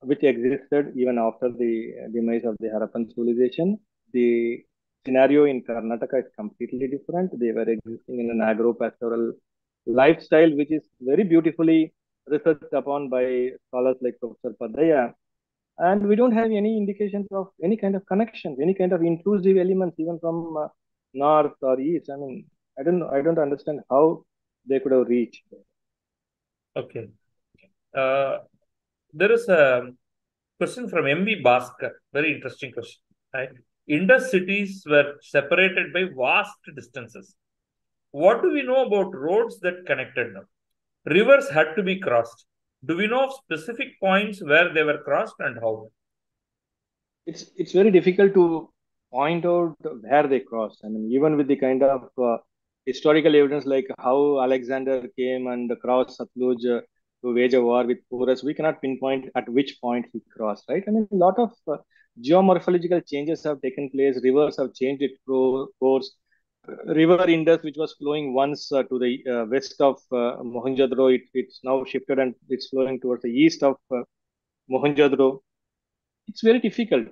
which existed even after the demise of the Harappan civilization. The scenario in Karnataka is completely different. They were existing in an agro-pastoral lifestyle, which is very beautifully researched upon by scholars like Professor Paddayya. And we don't have any indications of any kind of connections, any kind of intrusive elements, even from uh, north or east. I mean, I don't know. I don't understand how they could have reached. Okay. Uh, there is a question from MV Bhaskar. Very interesting question. Right? Indus cities were separated by vast distances. What do we know about roads that connected them? Rivers had to be crossed. Do we know of specific points where they were crossed and how? It's it's very difficult to point out where they crossed. I mean, even with the kind of uh, historical evidence like how Alexander came and crossed Satluj to wage a war with Porus, we cannot pinpoint at which point he crossed, right? I mean, a lot of uh, geomorphological changes have taken place. Rivers have changed its course. River Indus, which was flowing once uh, to the uh, west of uh, Mohenjo-daro, it, it's now shifted and it's flowing towards the east of uh, Mohenjo-daro. It's very difficult.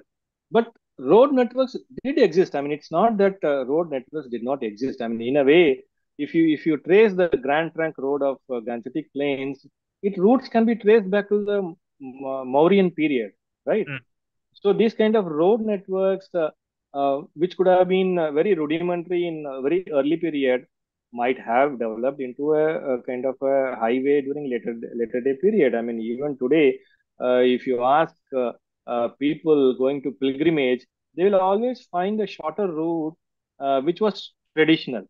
But road networks did exist. I mean, it's not that uh, road networks did not exist. I mean, in a way, if you if you trace the Grand Trunk Road of uh, Gangetic Plains, its roots can be traced back to the Mauryan period, right? Mm. So these kind of road networks, uh, uh, which could have been uh, very rudimentary in a very early period, might have developed into a, a, kind of a highway during later later day period. I mean, even today, uh, if you ask uh, uh, people going to pilgrimage, they will always find a shorter route, which was traditional,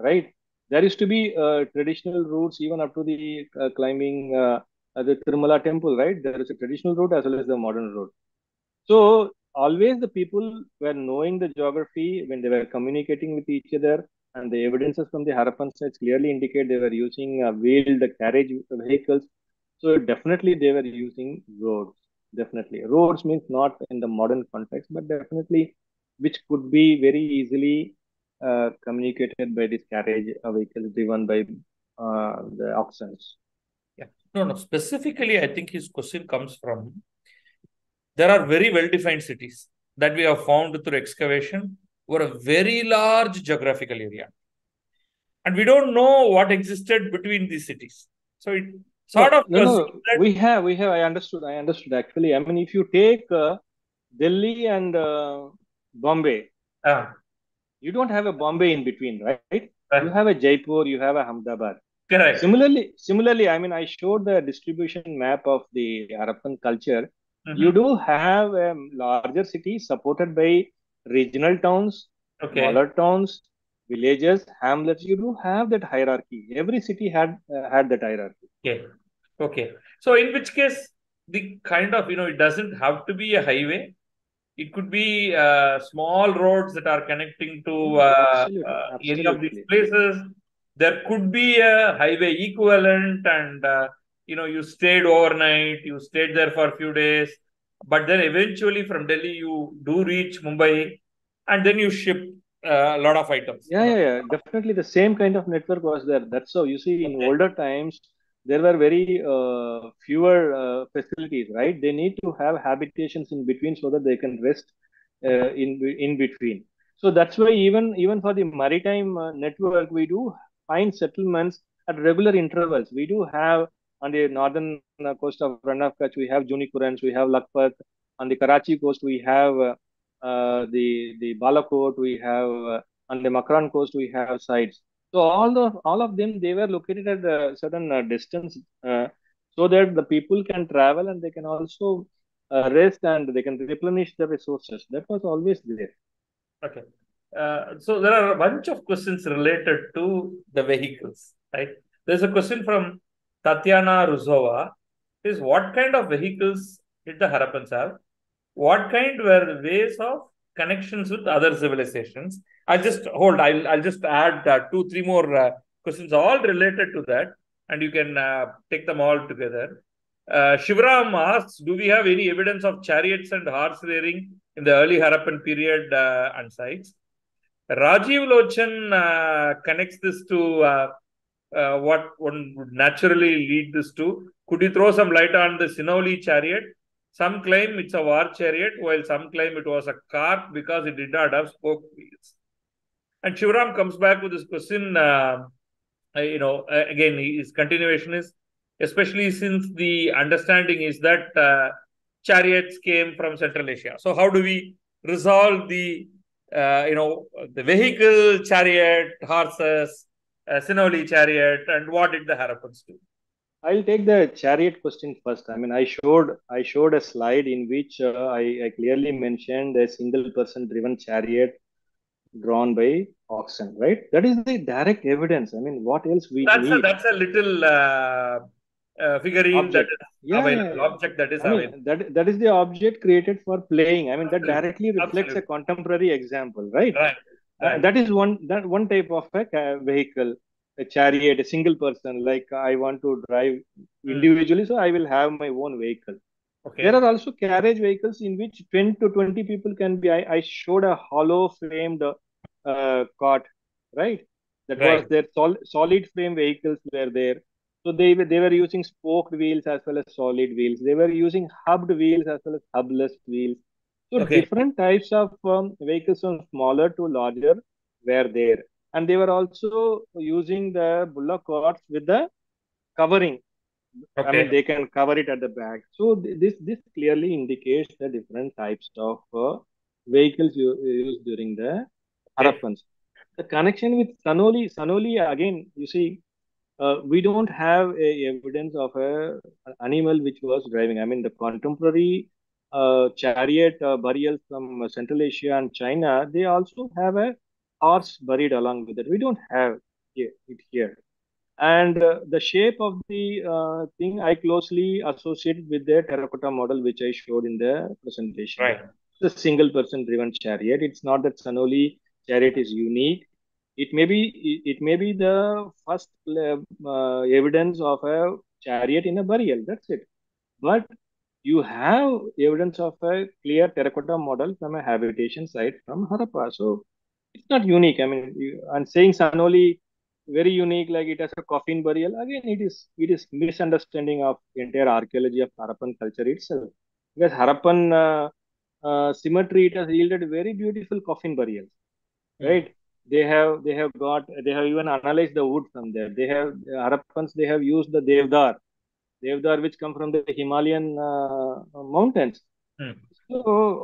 right? there used to be uh, traditional routes even up to the uh, climbing uh, the Tirumala temple, right? There is a traditional route as well as the modern route. So always the people were knowing the geography when they were communicating with each other and the evidences from the Harappan sites clearly indicate they were using uh, wheeled carriage vehicles. So definitely they were using roads, definitely. Roads means not in the modern context, but definitely which could be very easily uh, communicated by this carriage vehicle driven by uh, the oxens. Yeah, no, no. Specifically, I think his question comes from there are very well defined cities that we have found through excavation over a very large geographical area. And we don't know what existed between these cities. So it sort no, of no, no. we have we have I understood I understood actually. I mean if you take uh, Delhi and uh, Bombay, uh you don't have a Bombay in between, right? right? You have a Jaipur, you have a Ahmedabad. Correct. Similarly, similarly, I mean, I showed the distribution map of the Harappan culture. Mm-hmm. You do have a larger city supported by regional towns Okay. Smaller towns, villages, hamlets, you do have that hierarchy. Every city had uh, had that hierarchy. Okay. Okay. So in which case, the kind of, you know, it doesn't have to be a highway. It could be uh, small roads that are connecting to uh, Absolutely, uh, any of these places. There could be a highway equivalent, and uh, you know, you stayed overnight, you stayed there for a few days, but then eventually from Delhi you do reach Mumbai, and then you ship a lot of items. Yeah, yeah, yeah. Definitely the same kind of network was there. That's how you see in Okay. older times there were very uh, fewer uh, facilities, right? They need to have habitations in between so that they can rest uh, in in between. So that's why even even for the maritime uh, network, we do find settlements at regular intervals. We do have on the northern uh, coast of Kutch, we have Junikurans, we have Lakhpat. On the Karachi coast, we have uh, uh, the the Balakot, we have uh, on the Makran coast, we have sites. So all of all of them they were located at a certain uh, distance, uh, so that the people can travel and they can also uh, rest and they can replenish the resources. That was always there. Okay. Uh, so there are a bunch of questions related to the vehicles, right? There's a question from Tatiana Ruzova. Is what kind of vehicles did the Harappans have? What kind were the ways of connections with other civilizations? I'll just hold. I'll I'll just add uh, two, three more uh, questions, all related to that, and you can uh, take them all together. Uh, Shivram asks, do we have any evidence of chariots and horse rearing in the early Harappan period uh, and sites? Rajiv Lochan uh, connects this to uh, uh, what one would naturally lead this to. Could you throw some light on the Sanauli chariot? Some claim it's a war chariot, while some claim it was a cart because it did not have spoke wheels. And Shivram comes back with this question. Uh, uh, you know, uh, again, his continuation is especially since the understanding is that uh, chariots came from Central Asia. So, how do we resolve the, uh, you know, the vehicle, chariot, horses, uh, Sanauli chariot, and what did the Harappans do? I'll take the chariot question first. I mean, I showed I showed a slide in which uh, I, I clearly mentioned a single person driven chariot drawn by oxen, right? That is the direct evidence. I mean, what else we That's a, need? that's a little uh, uh, figurine Object. that is Yeah, available, object that is I available. mean, that that is the object created for playing. I mean, that Absolutely. directly reflects a contemporary example, right? Right. Uh, Right. that is one that one type of a ca- vehicle, a chariot, a single person. Like I want to drive Hmm. individually, so I will have my own vehicle. Okay. There are also carriage vehicles in which 10 to 20 people can be. I, I showed a hollow framed uh, cart, right? That was Right. their sol- solid frame vehicles were there. So they were, they were using spoked wheels as well as solid wheels. They were using hubbed wheels as well as hubless wheels. So Okay. different types of um, vehicles from smaller to larger were there. And they were also using the bullock carts with the covering. Okay. I mean, they can cover it at the back. So th- this this clearly indicates the different types of uh, vehicles u- used during the Okay. Harappans. The connection with Sanauli, Sanauli again, you see, uh, we don't have a evidence of a an animal which was driving. I mean, the contemporary uh, chariot uh, burials from Central Asia and China, they also have a horse buried along with it. We don't have it here. And uh, the shape of the uh, thing I closely associated with the terracotta model which I showed in the presentation. Right. It's a single person driven chariot. It's not that Sanauli chariot is unique. It may be it, it may be the first uh, evidence of a chariot in a burial. That's it. But you have evidence of a clear terracotta model from a habitation site from Harappa. So it's not unique. I mean, you, and saying Sanauli very unique, like it has a coffin burial. Again, it is it is misunderstanding of entire archaeology of Harappan culture itself. Because Harappan uh, uh, cemetery it has yielded very beautiful coffin burials, Hmm. right? They have they have got they have even analyzed the wood from there. They have Harappans they have used the devdar, devdar which come from the Himalayan uh, mountains. Hmm. So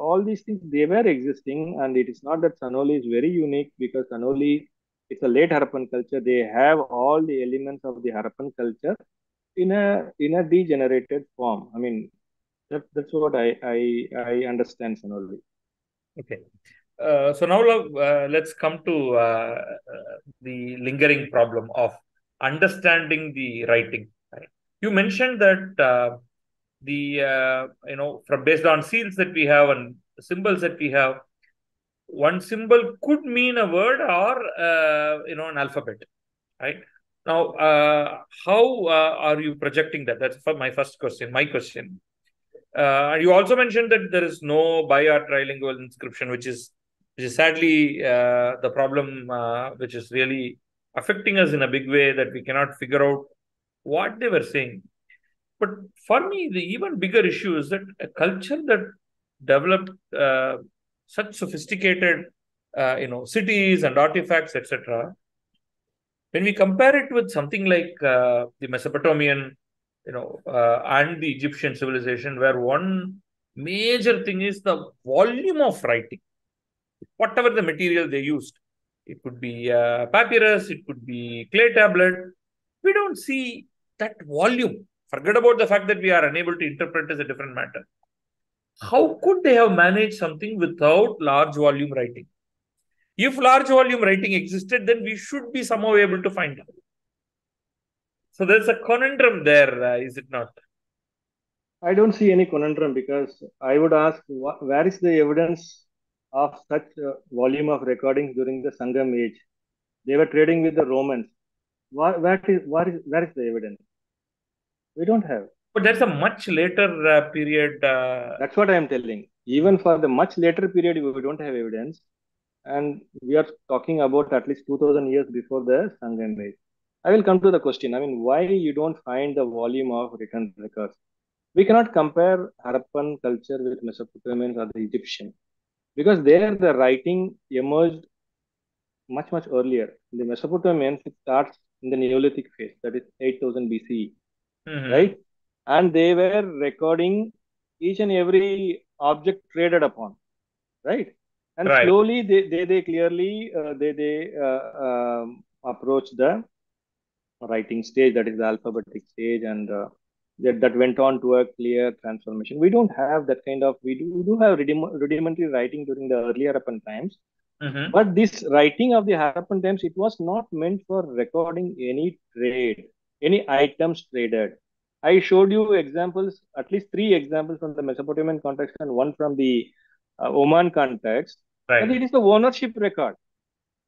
all these things they were existing, and it is not that Sanauli is very unique because Sanauli it's a late Harappan culture. They have all the elements of the Harappan culture in a in a degenerated form. I mean, that, that's what I I I understand Sanauli. Okay. uh, so now uh, let's come to uh, uh, the lingering problem of understanding the writing. Right? You mentioned that uh, the uh, you know from based on seals that we have and symbols that we have, one symbol could mean a word or you know an alphabet, right? Now, how are you projecting that? That's my first question. My question. Uh, you also mentioned that there is no bi or trilingual inscription, which is which is sadly uh, the problem uh, which is really affecting us in a big way that we cannot figure out what they were saying. But for me, the even bigger issue is that a culture that developed uh, such sophisticated, uh, you know, cities and artifacts, etc. When we compare it with something like uh, the Mesopotamian, you know, uh, and the Egyptian civilization, where one major thing is the volume of writing whatever the material they used. It could be uh, papyrus, it could be clay tablet. We don't see that volume. Forget about the fact that we are unable to interpret as a different matter. How could they have managed something without large volume writing? If large volume writing existed, then we should be somehow able to find it. So there's a conundrum there, uh, is it not? I don't see any conundrum because I would ask, where is the evidence of such volume of recordings during the Sangam age. They were trading with the Romans. Where, where, is, where, is, where is the evidence? We don't have. But that's a much later uh, period. Uh... That's what I am telling. Even for the much later period, we don't have evidence. And we are talking about at least 2000 years before the Sangam age. I will come to the question. I mean, why you don't find the volume of written records? We cannot compare Harappan culture with Mesopotamian or the Egyptian because there the writing emerged much much earlier. In the Mesopotamians, it starts in the Neolithic phase, that is 8000 BCE, mm-hmm. right? And they were recording each and every object traded upon, right? And right. slowly they, they, they clearly uh, they, they uh, um, approach the writing stage, that is the alphabetic stage, and uh, that, that went on to a clear transformation. We don't have that kind of, we do, we do have rudimentary writing during the earlier Harappan times. Mm-hmm. But this writing of the Harappan times, it was not meant for recording any trade, any items traded. I showed you examples, at least three examples from the Mesopotamian context and one from the uh, Oman context. Right. And it is the ownership record.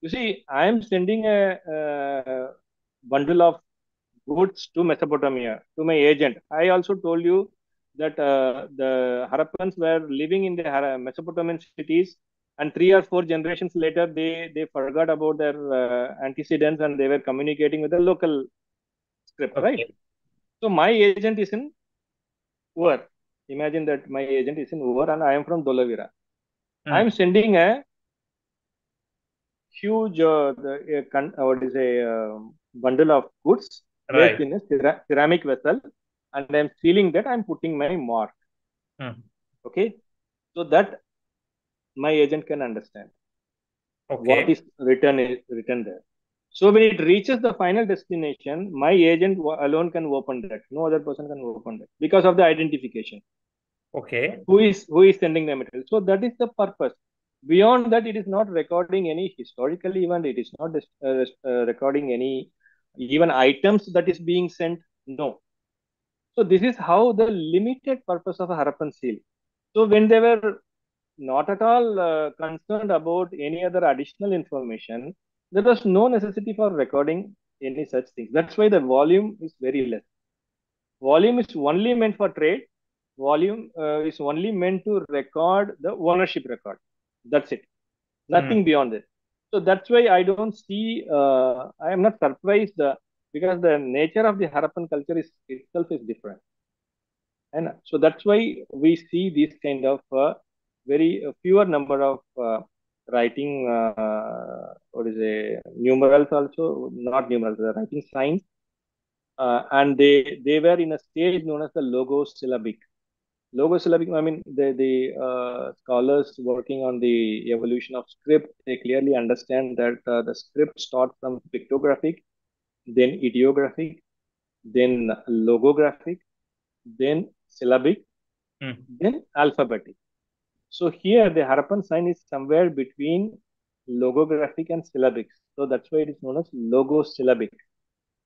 You see, I am sending a, a bundle of goods to Mesopotamia, to my agent. I also told you that uh, the Harappans were living in the Mesopotamian cities and three or four generations later, they, they forgot about their uh, antecedents and they were communicating with the local script, okay. right? So my agent is in Ur. Imagine that my agent is in Ur and I am from Dholavira. Hmm. I am sending a huge, uh, the, uh, what is a uh, bundle of goods right. in a ceramic vessel and I'm sealing that, I'm putting my mark. Hmm. Okay. So that my agent can understand okay. what is written is written there. So when it reaches the final destination, my agent alone can open that. No other person can open that because of the identification. Okay. Who is who is sending the material? So that is the purpose. Beyond that, it is not recording any historical event. It is not uh, uh, recording any even items that is being sent no so this is how the limited purpose of a harappan seal so when they were not at all uh, concerned about any other additional information there was no necessity for recording any such things. That's why the volume is very less. Volume is only meant for trade. Volume uh, is only meant to record the ownership record. That's it. Nothing mm. beyond it. So that's why I don't see, uh, I am not surprised uh, because the nature of the Harappan culture is itself is different. And so that's why we see this kind of uh, very uh, fewer number of uh, writing, uh, what is a numerals also, not numerals, writing signs. and they, they were in a stage known as the logosyllabic logosyllabic i mean the the uh, scholars working on the evolution of script they clearly understand that uh, the script starts from pictographic then ideographic then logographic then syllabic mm. then alphabetic So here the Harappan sign is somewhere between logographic and syllabic. So that's why it is known as logosyllabic.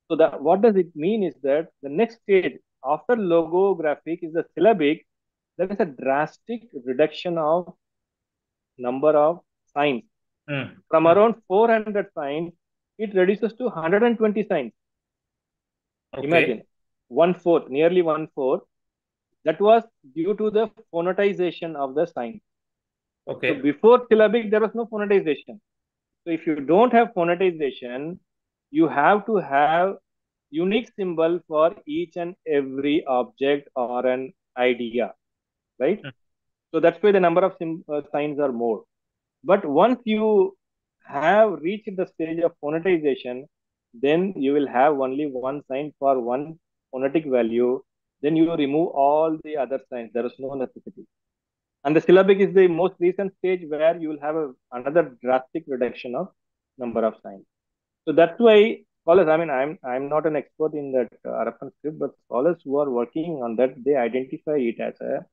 So that what does it mean is that the next stage after logographic is the syllabic. There is a drastic reduction of number of signs. Mm. From around 400 signs, it reduces to 120 signs. Okay. Imagine one fourth, nearly one fourth. That was due to the phonetization of the sign. So before syllabic, there was no phonetization. So if you don't have phonetization, you have to have unique symbol for each and every object or an idea, right? Hmm. So that's why the number of sim- uh, signs are more. But once you have reached the stage of phonetization, then you will have only one sign for one phonetic value. Then you remove all the other signs. There is no necessity. And the syllabic is the most recent stage where you will have a, another drastic reduction of number of signs. So that's why scholars, I mean, I'm I'm not an expert in that uh, Harappan script, but scholars who are working on that, they identify it as a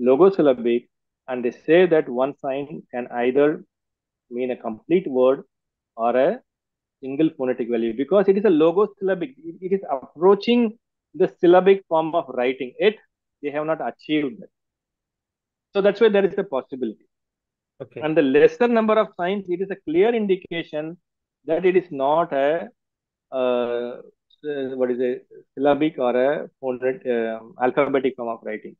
logosyllabic, and they say that one sign can either mean a complete word or a single phonetic value because it is a logosyllabic. It, it is approaching the syllabic form of writing. It they have not achieved that. So that's why there is a possibility. Okay. And the lesser number of signs, it is a clear indication that it is not a uh, what is a syllabic or a phonetic, uh, alphabetic form of writing.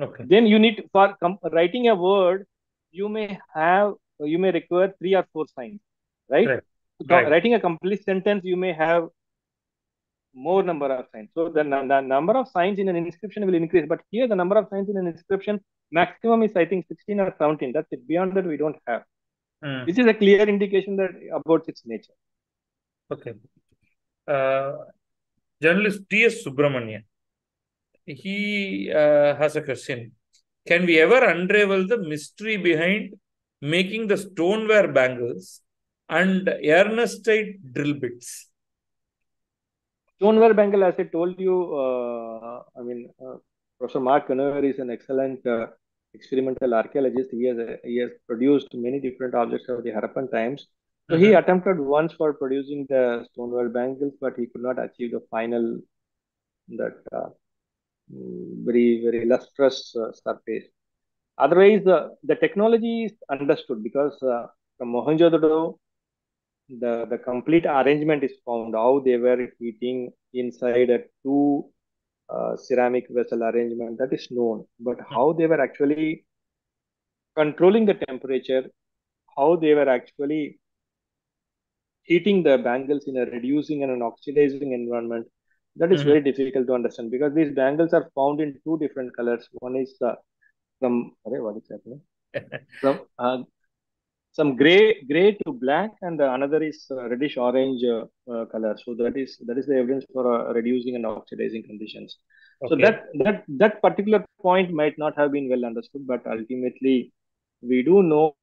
Okay. Then you need for com- writing a word, you may have you may require three or four signs, right? Right. So Right. Writing a complete sentence, you may have more number of signs. So the, the number of signs in an inscription will increase, but here the number of signs in an inscription maximum is I think 16 or 17. That's it. Beyond that, we don't have. Mm. This is a clear indication that about its nature. Okay. Uh, journalist T.S. Subramanian, he uh, has a question. Can we ever unravel the mystery behind making the stoneware bangles and Ernestite drill bits? Stoneware bangle, as I told you, uh, I mean, uh, Professor Mark Kenoyer is an excellent uh, experimental archaeologist. He has a, he has produced many different objects of the Harappan times. So he Mhm. attempted once for producing the stoneware bangles, but he could not achieve the final that uh, very very lustrous uh, surface. Otherwise, uh, the technology is understood because uh, from Mohenjo-daro, the the complete arrangement is found how they were heating inside a two uh, ceramic vessel arrangement that is known. But how they were actually controlling the temperature how they were actually heating the bangles in a reducing and an oxidizing environment that is Mhm. very difficult to understand because these bangles are found in two different colors. One is uh, from what is happening? From uh, some gray gray to black and the another is uh, reddish orange uh, color. So that is that is the evidence for uh, reducing and oxidizing conditions. So that that that particular point might not have been well understood but ultimately we do know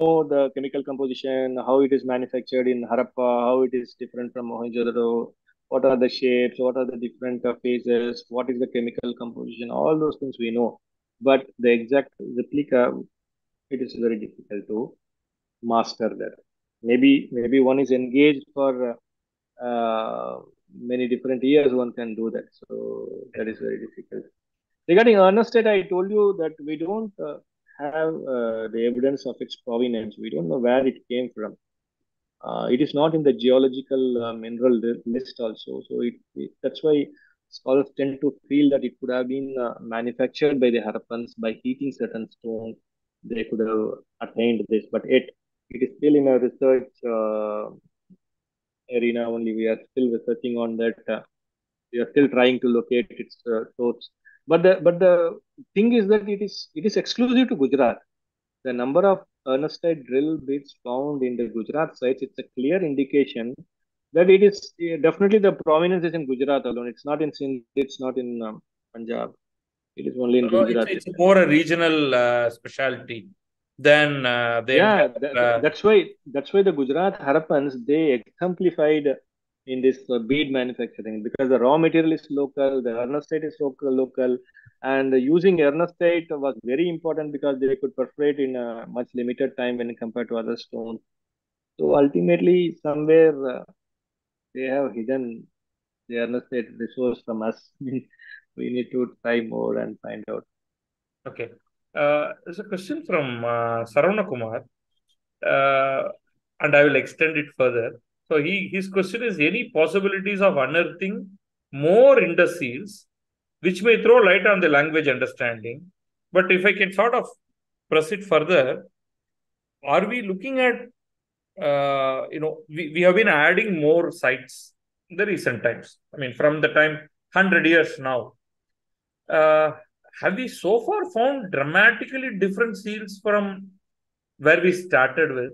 know the chemical composition how it is manufactured in harappa how it is different from mohenjo-daro what are the shapes what are the different uh, phases what is the chemical composition all those things we know. But the exact replica it is very difficult to master that. Maybe maybe one is engaged for uh, uh, many different years. One can do that. So that is very difficult. Regarding Ernestite, I told you that we don't uh, have uh, the evidence of its provenance. We don't know where it came from. Uh, it is not in the geological uh, mineral list also. So it, it that's why scholars tend to feel that it could have been manufactured by the Harappans by heating certain stones. They could have attained this, but it it is still in a research uh, arena only. We are still researching on that. Uh, we are still trying to locate its uh, source. But the but the thing is that it is it is exclusive to Gujarat. The number of Ernestite drill bits found in the Gujarat sites, it's a clear indication that it is uh, definitely the provenance is in Gujarat alone. It's not in Sindh, it's not in um, Punjab. It is only in No, it's, Gujarat. it's more a regional uh, specialty than uh, the yeah, that, uh, that's why that's why the Gujarat Harappans they exemplified in this uh, bead manufacturing because the raw material is local, the ernestite is local, local, and using ernestite was very important because they could perforate in a much limited time when compared to other stones. So ultimately, somewhere uh, they have hidden the ernestite resource from us. we need to try more and find out. Okay. Uh, there's a question from uh, Saravana Kumar, uh, and I will extend it further. So he his question is any possibilities of unearthing more Indus seals, which may throw light on the language understanding. But if I can sort of press it further, are we looking at uh, you know we, we have been adding more sites in the recent times. I mean, from the time hundred years now. Uh, have we so far found dramatically different seals from where we started with?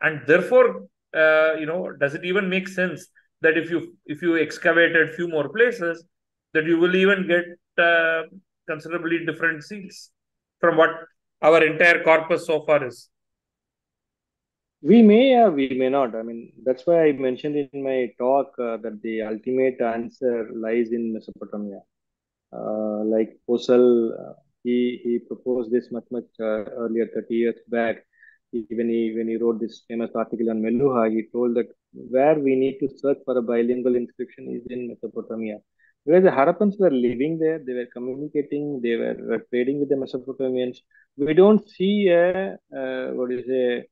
And therefore, uh, you know, does it even make sense that if you if you excavated few more places, that you will even get uh, considerably different seals from what our entire corpus so far is? We may or we may not. I mean, that's why I mentioned in my talk uh, that the ultimate answer lies in Mesopotamia. Uh, like Possehl, uh, he he proposed this much much uh, earlier, 30 years back. He, when he when he wrote this famous article on Meluhha, he told that where we need to search for a bilingual inscription is in Mesopotamia. Where the Harappans were living there, they were communicating, they were, were trading with the Mesopotamians. We don't see a what is a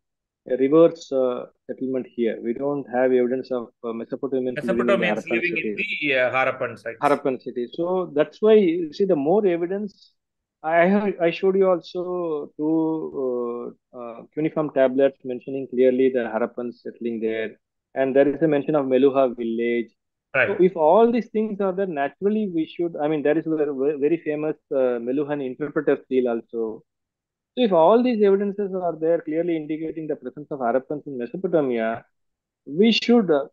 a reverse uh, settlement here. We don't have evidence of uh, Mesopotamians, Mesopotamians living in the, living in the uh, Harappan sites. Harappan city. So that's why you see the more evidence. I I showed you also two uh, uh, cuneiform tablets mentioning clearly the Harappans settling there, and there is a mention of Meluhha village. Right. So if all these things are there, naturally we should. I mean, there is a very famous uh, Meluhhan interpreter seal also so if all these evidences are there clearly indicating the presence of Harappans in Mesopotamia, we should uh,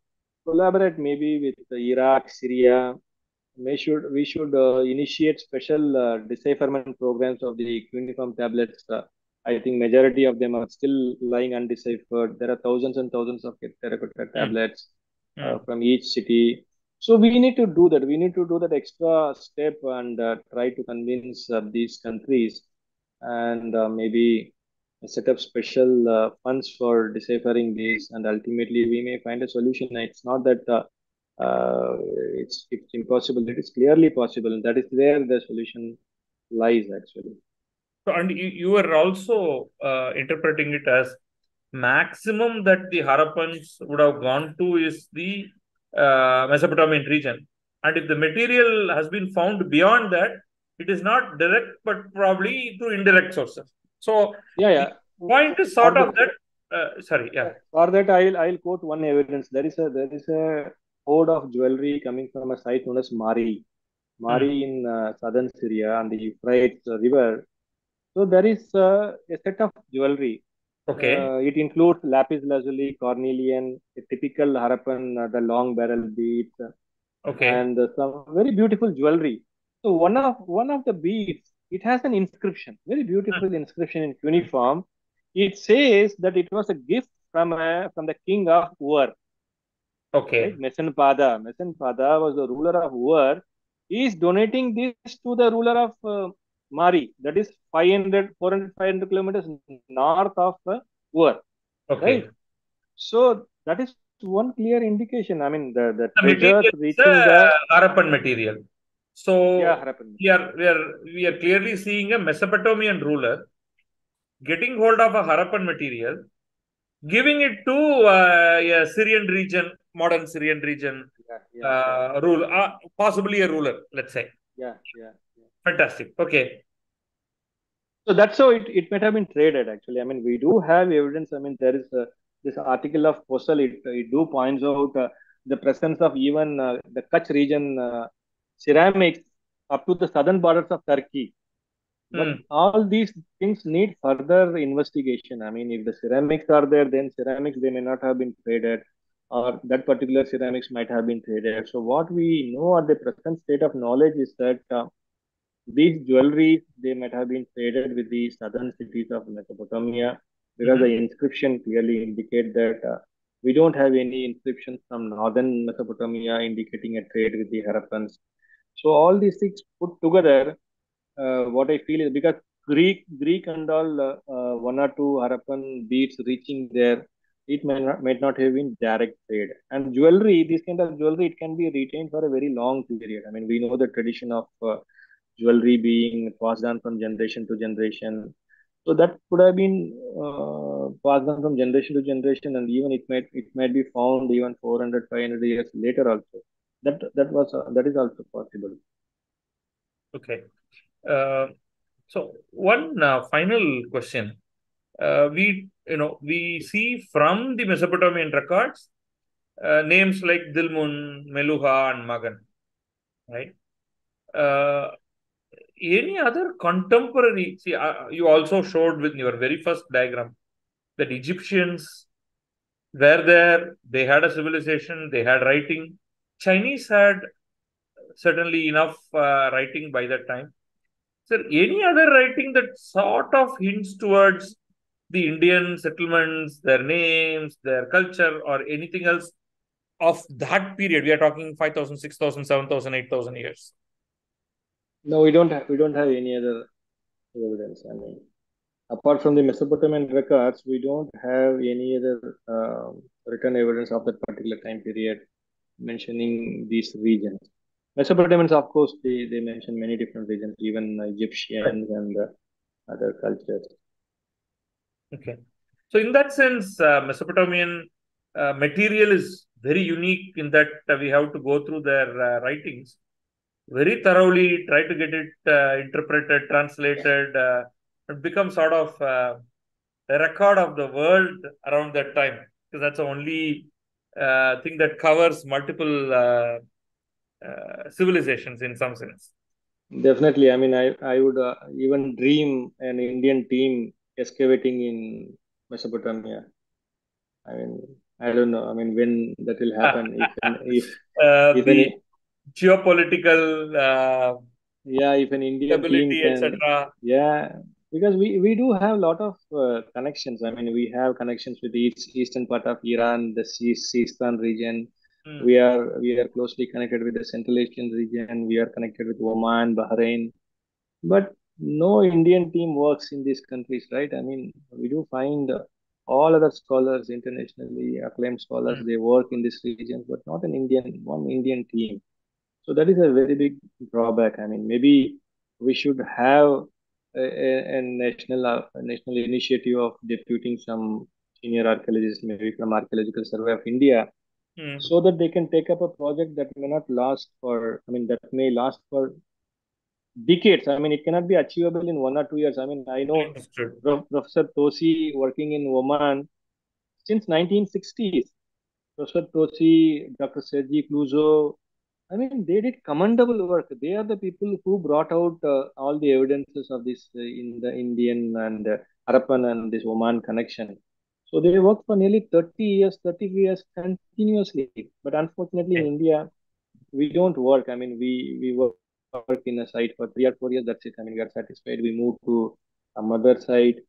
collaborate maybe with Iraq, Syria. We should, we should uh, initiate special uh, decipherment programs of the cuneiform tablets. Uh, I think majority of them are still lying undeciphered. There are thousands and thousands of terracotta hmm. tablets mm. from each city. So we need to do that. We need to do that extra step and uh, try to convince these countries and uh, maybe set up special uh, funds for deciphering these and ultimately we may find a solution. It's not that uh, uh, it's it's impossible. It is clearly possible. And that is where the solution lies actually. So and you, you are also uh, interpreting it as maximum that the harappans would have gone to is the uh, mesopotamian region. And if the material has been found beyond that it is not direct, but probably through indirect sources. So yeah, yeah. point is sort of that. Uh, sorry, yeah. For that, I'll I'll quote one evidence. There is a there is a hoard of jewelry coming from a site known as Mari, Mari mm. in uh, southern Syria on the Euphrates River. So there is uh, a set of jewelry. Okay. Uh, it includes lapis lazuli, cornelian, a typical Harappan, uh, the long barrel beads. Okay. And some very beautiful jewelry. So one of one of the beads, it has an inscription, very beautiful mm. inscription in cuneiform. It says that it was a gift from a, from the king of Ur. Okay. Right? Mesannepada. Mesannepada was the ruler of Ur. He is donating this to the ruler of uh, Mari. That is 500, 400, 500 kilometers north of uh, Ur. Okay. Right? So that is one clear indication. I mean, the, the, treasures reaching the Harappan material. So yeah, we are we are we are clearly seeing a Mesopotamian ruler getting hold of a Harappan material, giving it to uh, a Syrian region, modern Syrian region yeah, yeah, uh, rule, uh, possibly a ruler, let's say. Yeah, yeah, yeah. Fantastic. Okay. So that's how it, it might have been traded actually. I mean, we do have evidence. I mean, there is a, this article of Possehl, it, it do points out uh, the presence of even uh, the Kutch region uh, ceramics up to the southern borders of Turkey. But mm. all these things need further investigation. I mean, if the ceramics are there, then ceramics they may not have been traded, or that particular ceramics might have been traded. So what we know at the present state of knowledge is that uh, these jewelry they might have been traded with the southern cities of Mesopotamia, because mm -hmm. the inscription clearly indicate that uh, we don't have any inscriptions from northern Mesopotamia indicating a trade with the Harappans. So all these things put together, uh, what I feel is because Greek, Greek and all uh, uh, one or two Harappan beads reaching there, it may not, might not have been direct trade. And jewelry, this kind of jewelry, it can be retained for a very long period. I mean, we know the tradition of uh, jewelry being passed down from generation to generation. So that could have been uh, passed down from generation to generation, and even it might it might be found even 400, 500 years later also. That that was uh, that is also possible. Okay. Uh, so one uh, final question. Uh, we you know we see from the Mesopotamian records uh, names like Dilmun, Meluhha, and Magan, right? Uh, any other contemporary? See, you also showed with your very first diagram that Egyptians were there. They had a civilization. They had writing. Chinese had certainly enough uh, writing by that time. Sir, any other writing that sort of hints towards the Indian settlements, their names, their culture, or anything else of that period? We are talking 5,000, 6,000, 7,000, 8,000 years. No, we don't have we don't have any other evidence. I mean, apart from the Mesopotamian records, we don't have any other um, written evidence of that particular time period mentioning these regions. Mesopotamians, of course, they, they mention many different regions, even Egyptians and uh, other cultures. Okay. So, in that sense, uh, Mesopotamian uh, material is very unique in that uh, we have to go through their uh, writings very thoroughly, try to get it uh, interpreted, translated, and become sort of a record of the world around that time. Because that's the only thing that covers multiple uh civilizations in some sense. Definitely. I mean, I, I would uh, even dream an Indian team excavating in Mesopotamia. I mean, I don't know. I mean, when that will happen? if an, if, uh, if the an, geopolitical, uh, yeah, if an Indian team etc. Yeah, because we, we do have a lot of uh, connections. I mean, we have connections with the east, eastern part of Iran, the Sistan region. Mm. We are we are closely connected with the Central Asian region. We are connected with Oman, Bahrain, but no Indian team works in these countries, right? I mean, we do find all other scholars, internationally acclaimed scholars, mm. they work in these regions, but not an Indian one Indian team. So that is a very big drawback. I mean, maybe we should have a, a national a national initiative of deputing some senior archaeologists, maybe from Archaeological Survey of India, mm. so that they can take up a project that may not last for, I mean, that may last for decades. I mean, it cannot be achievable in one or two years. I mean, I know Professor Tosi working in Oman since 1960s. Professor Tosi, Dr. Serge Cleuziou, I mean, they did commendable work. They are the people who brought out uh, all the evidences of this uh, in the Indian and uh, Harappan and this Oman connection. So they worked for nearly 30 years, 30 years continuously. But unfortunately, in India, we don't work. I mean, we, we work work in a site for three or four years. That's it. I mean, we are satisfied. We move to some other site.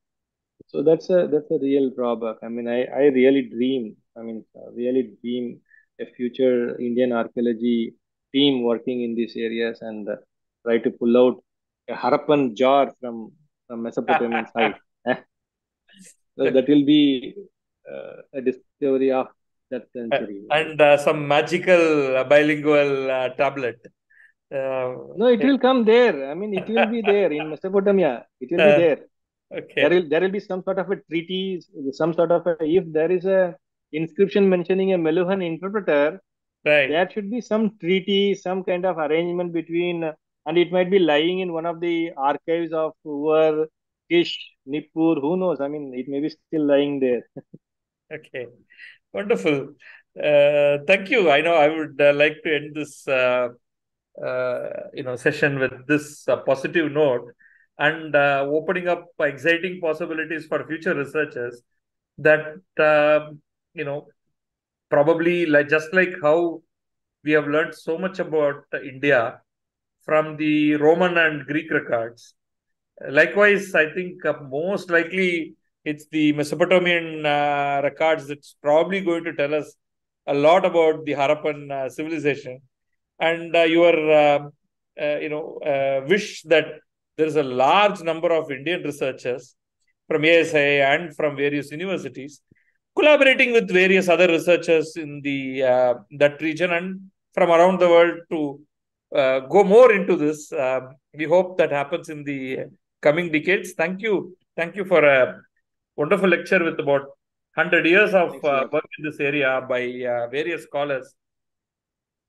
So that's a that's a real drawback. I mean, I, I really dream. I mean, really dream a future Indian archaeology team working in these areas and uh, try to pull out a Harappan jar from from Mesopotamian site. so that will be uh, a discovery of that century. And uh, some magical bilingual uh, tablet. Uh, no, it will come there. I mean, it will be there in Mesopotamia. It will be there. Okay. There will there will be some sort of a treaty, some sort of a, if there is a inscription mentioning a Meluhhan interpreter, right. there should be some treaty, some kind of arrangement between, and it might be lying in one of the archives of Ur, Kish, Nippur, who knows? I mean, it may be still lying there. okay, wonderful. Uh, thank you. I know I would uh, like to end this uh, uh, you know session with this uh, positive note and uh, opening up exciting possibilities for future researchers that you know probably like just like how we have learned so much about India from the Roman and Greek records. Likewise, I think uh, most likely it's the Mesopotamian uh, records that's probably going to tell us a lot about the Harappan uh, civilization. And uh, your, um, uh, you know, uh, wish that there is a large number of Indian researchers from ASI and from various universities collaborating with various other researchers in the uh, that region and from around the world to uh, go more into this. Uh, we hope that happens in the coming decades. Thank you. Thank you for a wonderful lecture with about 100 years of uh, work in this area by uh, various scholars.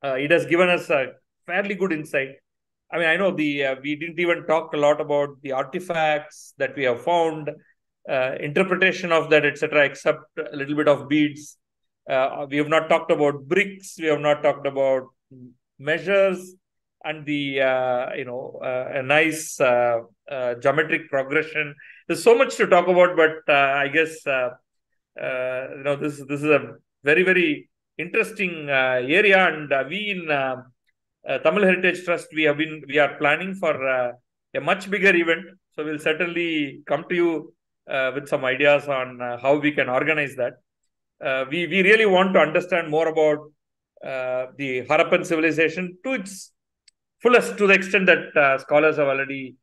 Uh, it has given us a fairly good insight. I mean, I know the uh, we didn't even talk a lot about the artifacts that we have found, uh, interpretation of that, etc., except a little bit of beads. Uh, we have not talked about bricks. We have not talked about measures and the uh, you know uh, a nice uh, uh, geometric progression. There's so much to talk about, but I guess you know this this is a very very interesting area, and we in Tamil Heritage Trust we have been we are planning for a much bigger event. So we'll certainly come to you with some ideas on uh, how we can organize that. Uh, we, we really want to understand more about the Harappan civilization to its fullest, to the extent that scholars have already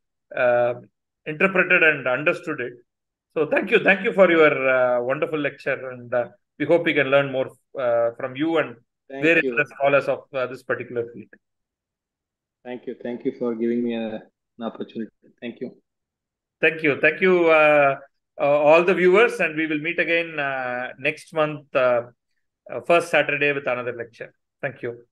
interpreted and understood it. So thank you, thank you for your wonderful lecture, and we hope we can learn more from you and thank various you. scholars of this particular field. Thank you, thank you for giving me a, an opportunity. Thank you. Thank you. Thank you, uh, uh, all the viewers, and we will meet again uh, next month, uh, first Saturday with another lecture. Thank you.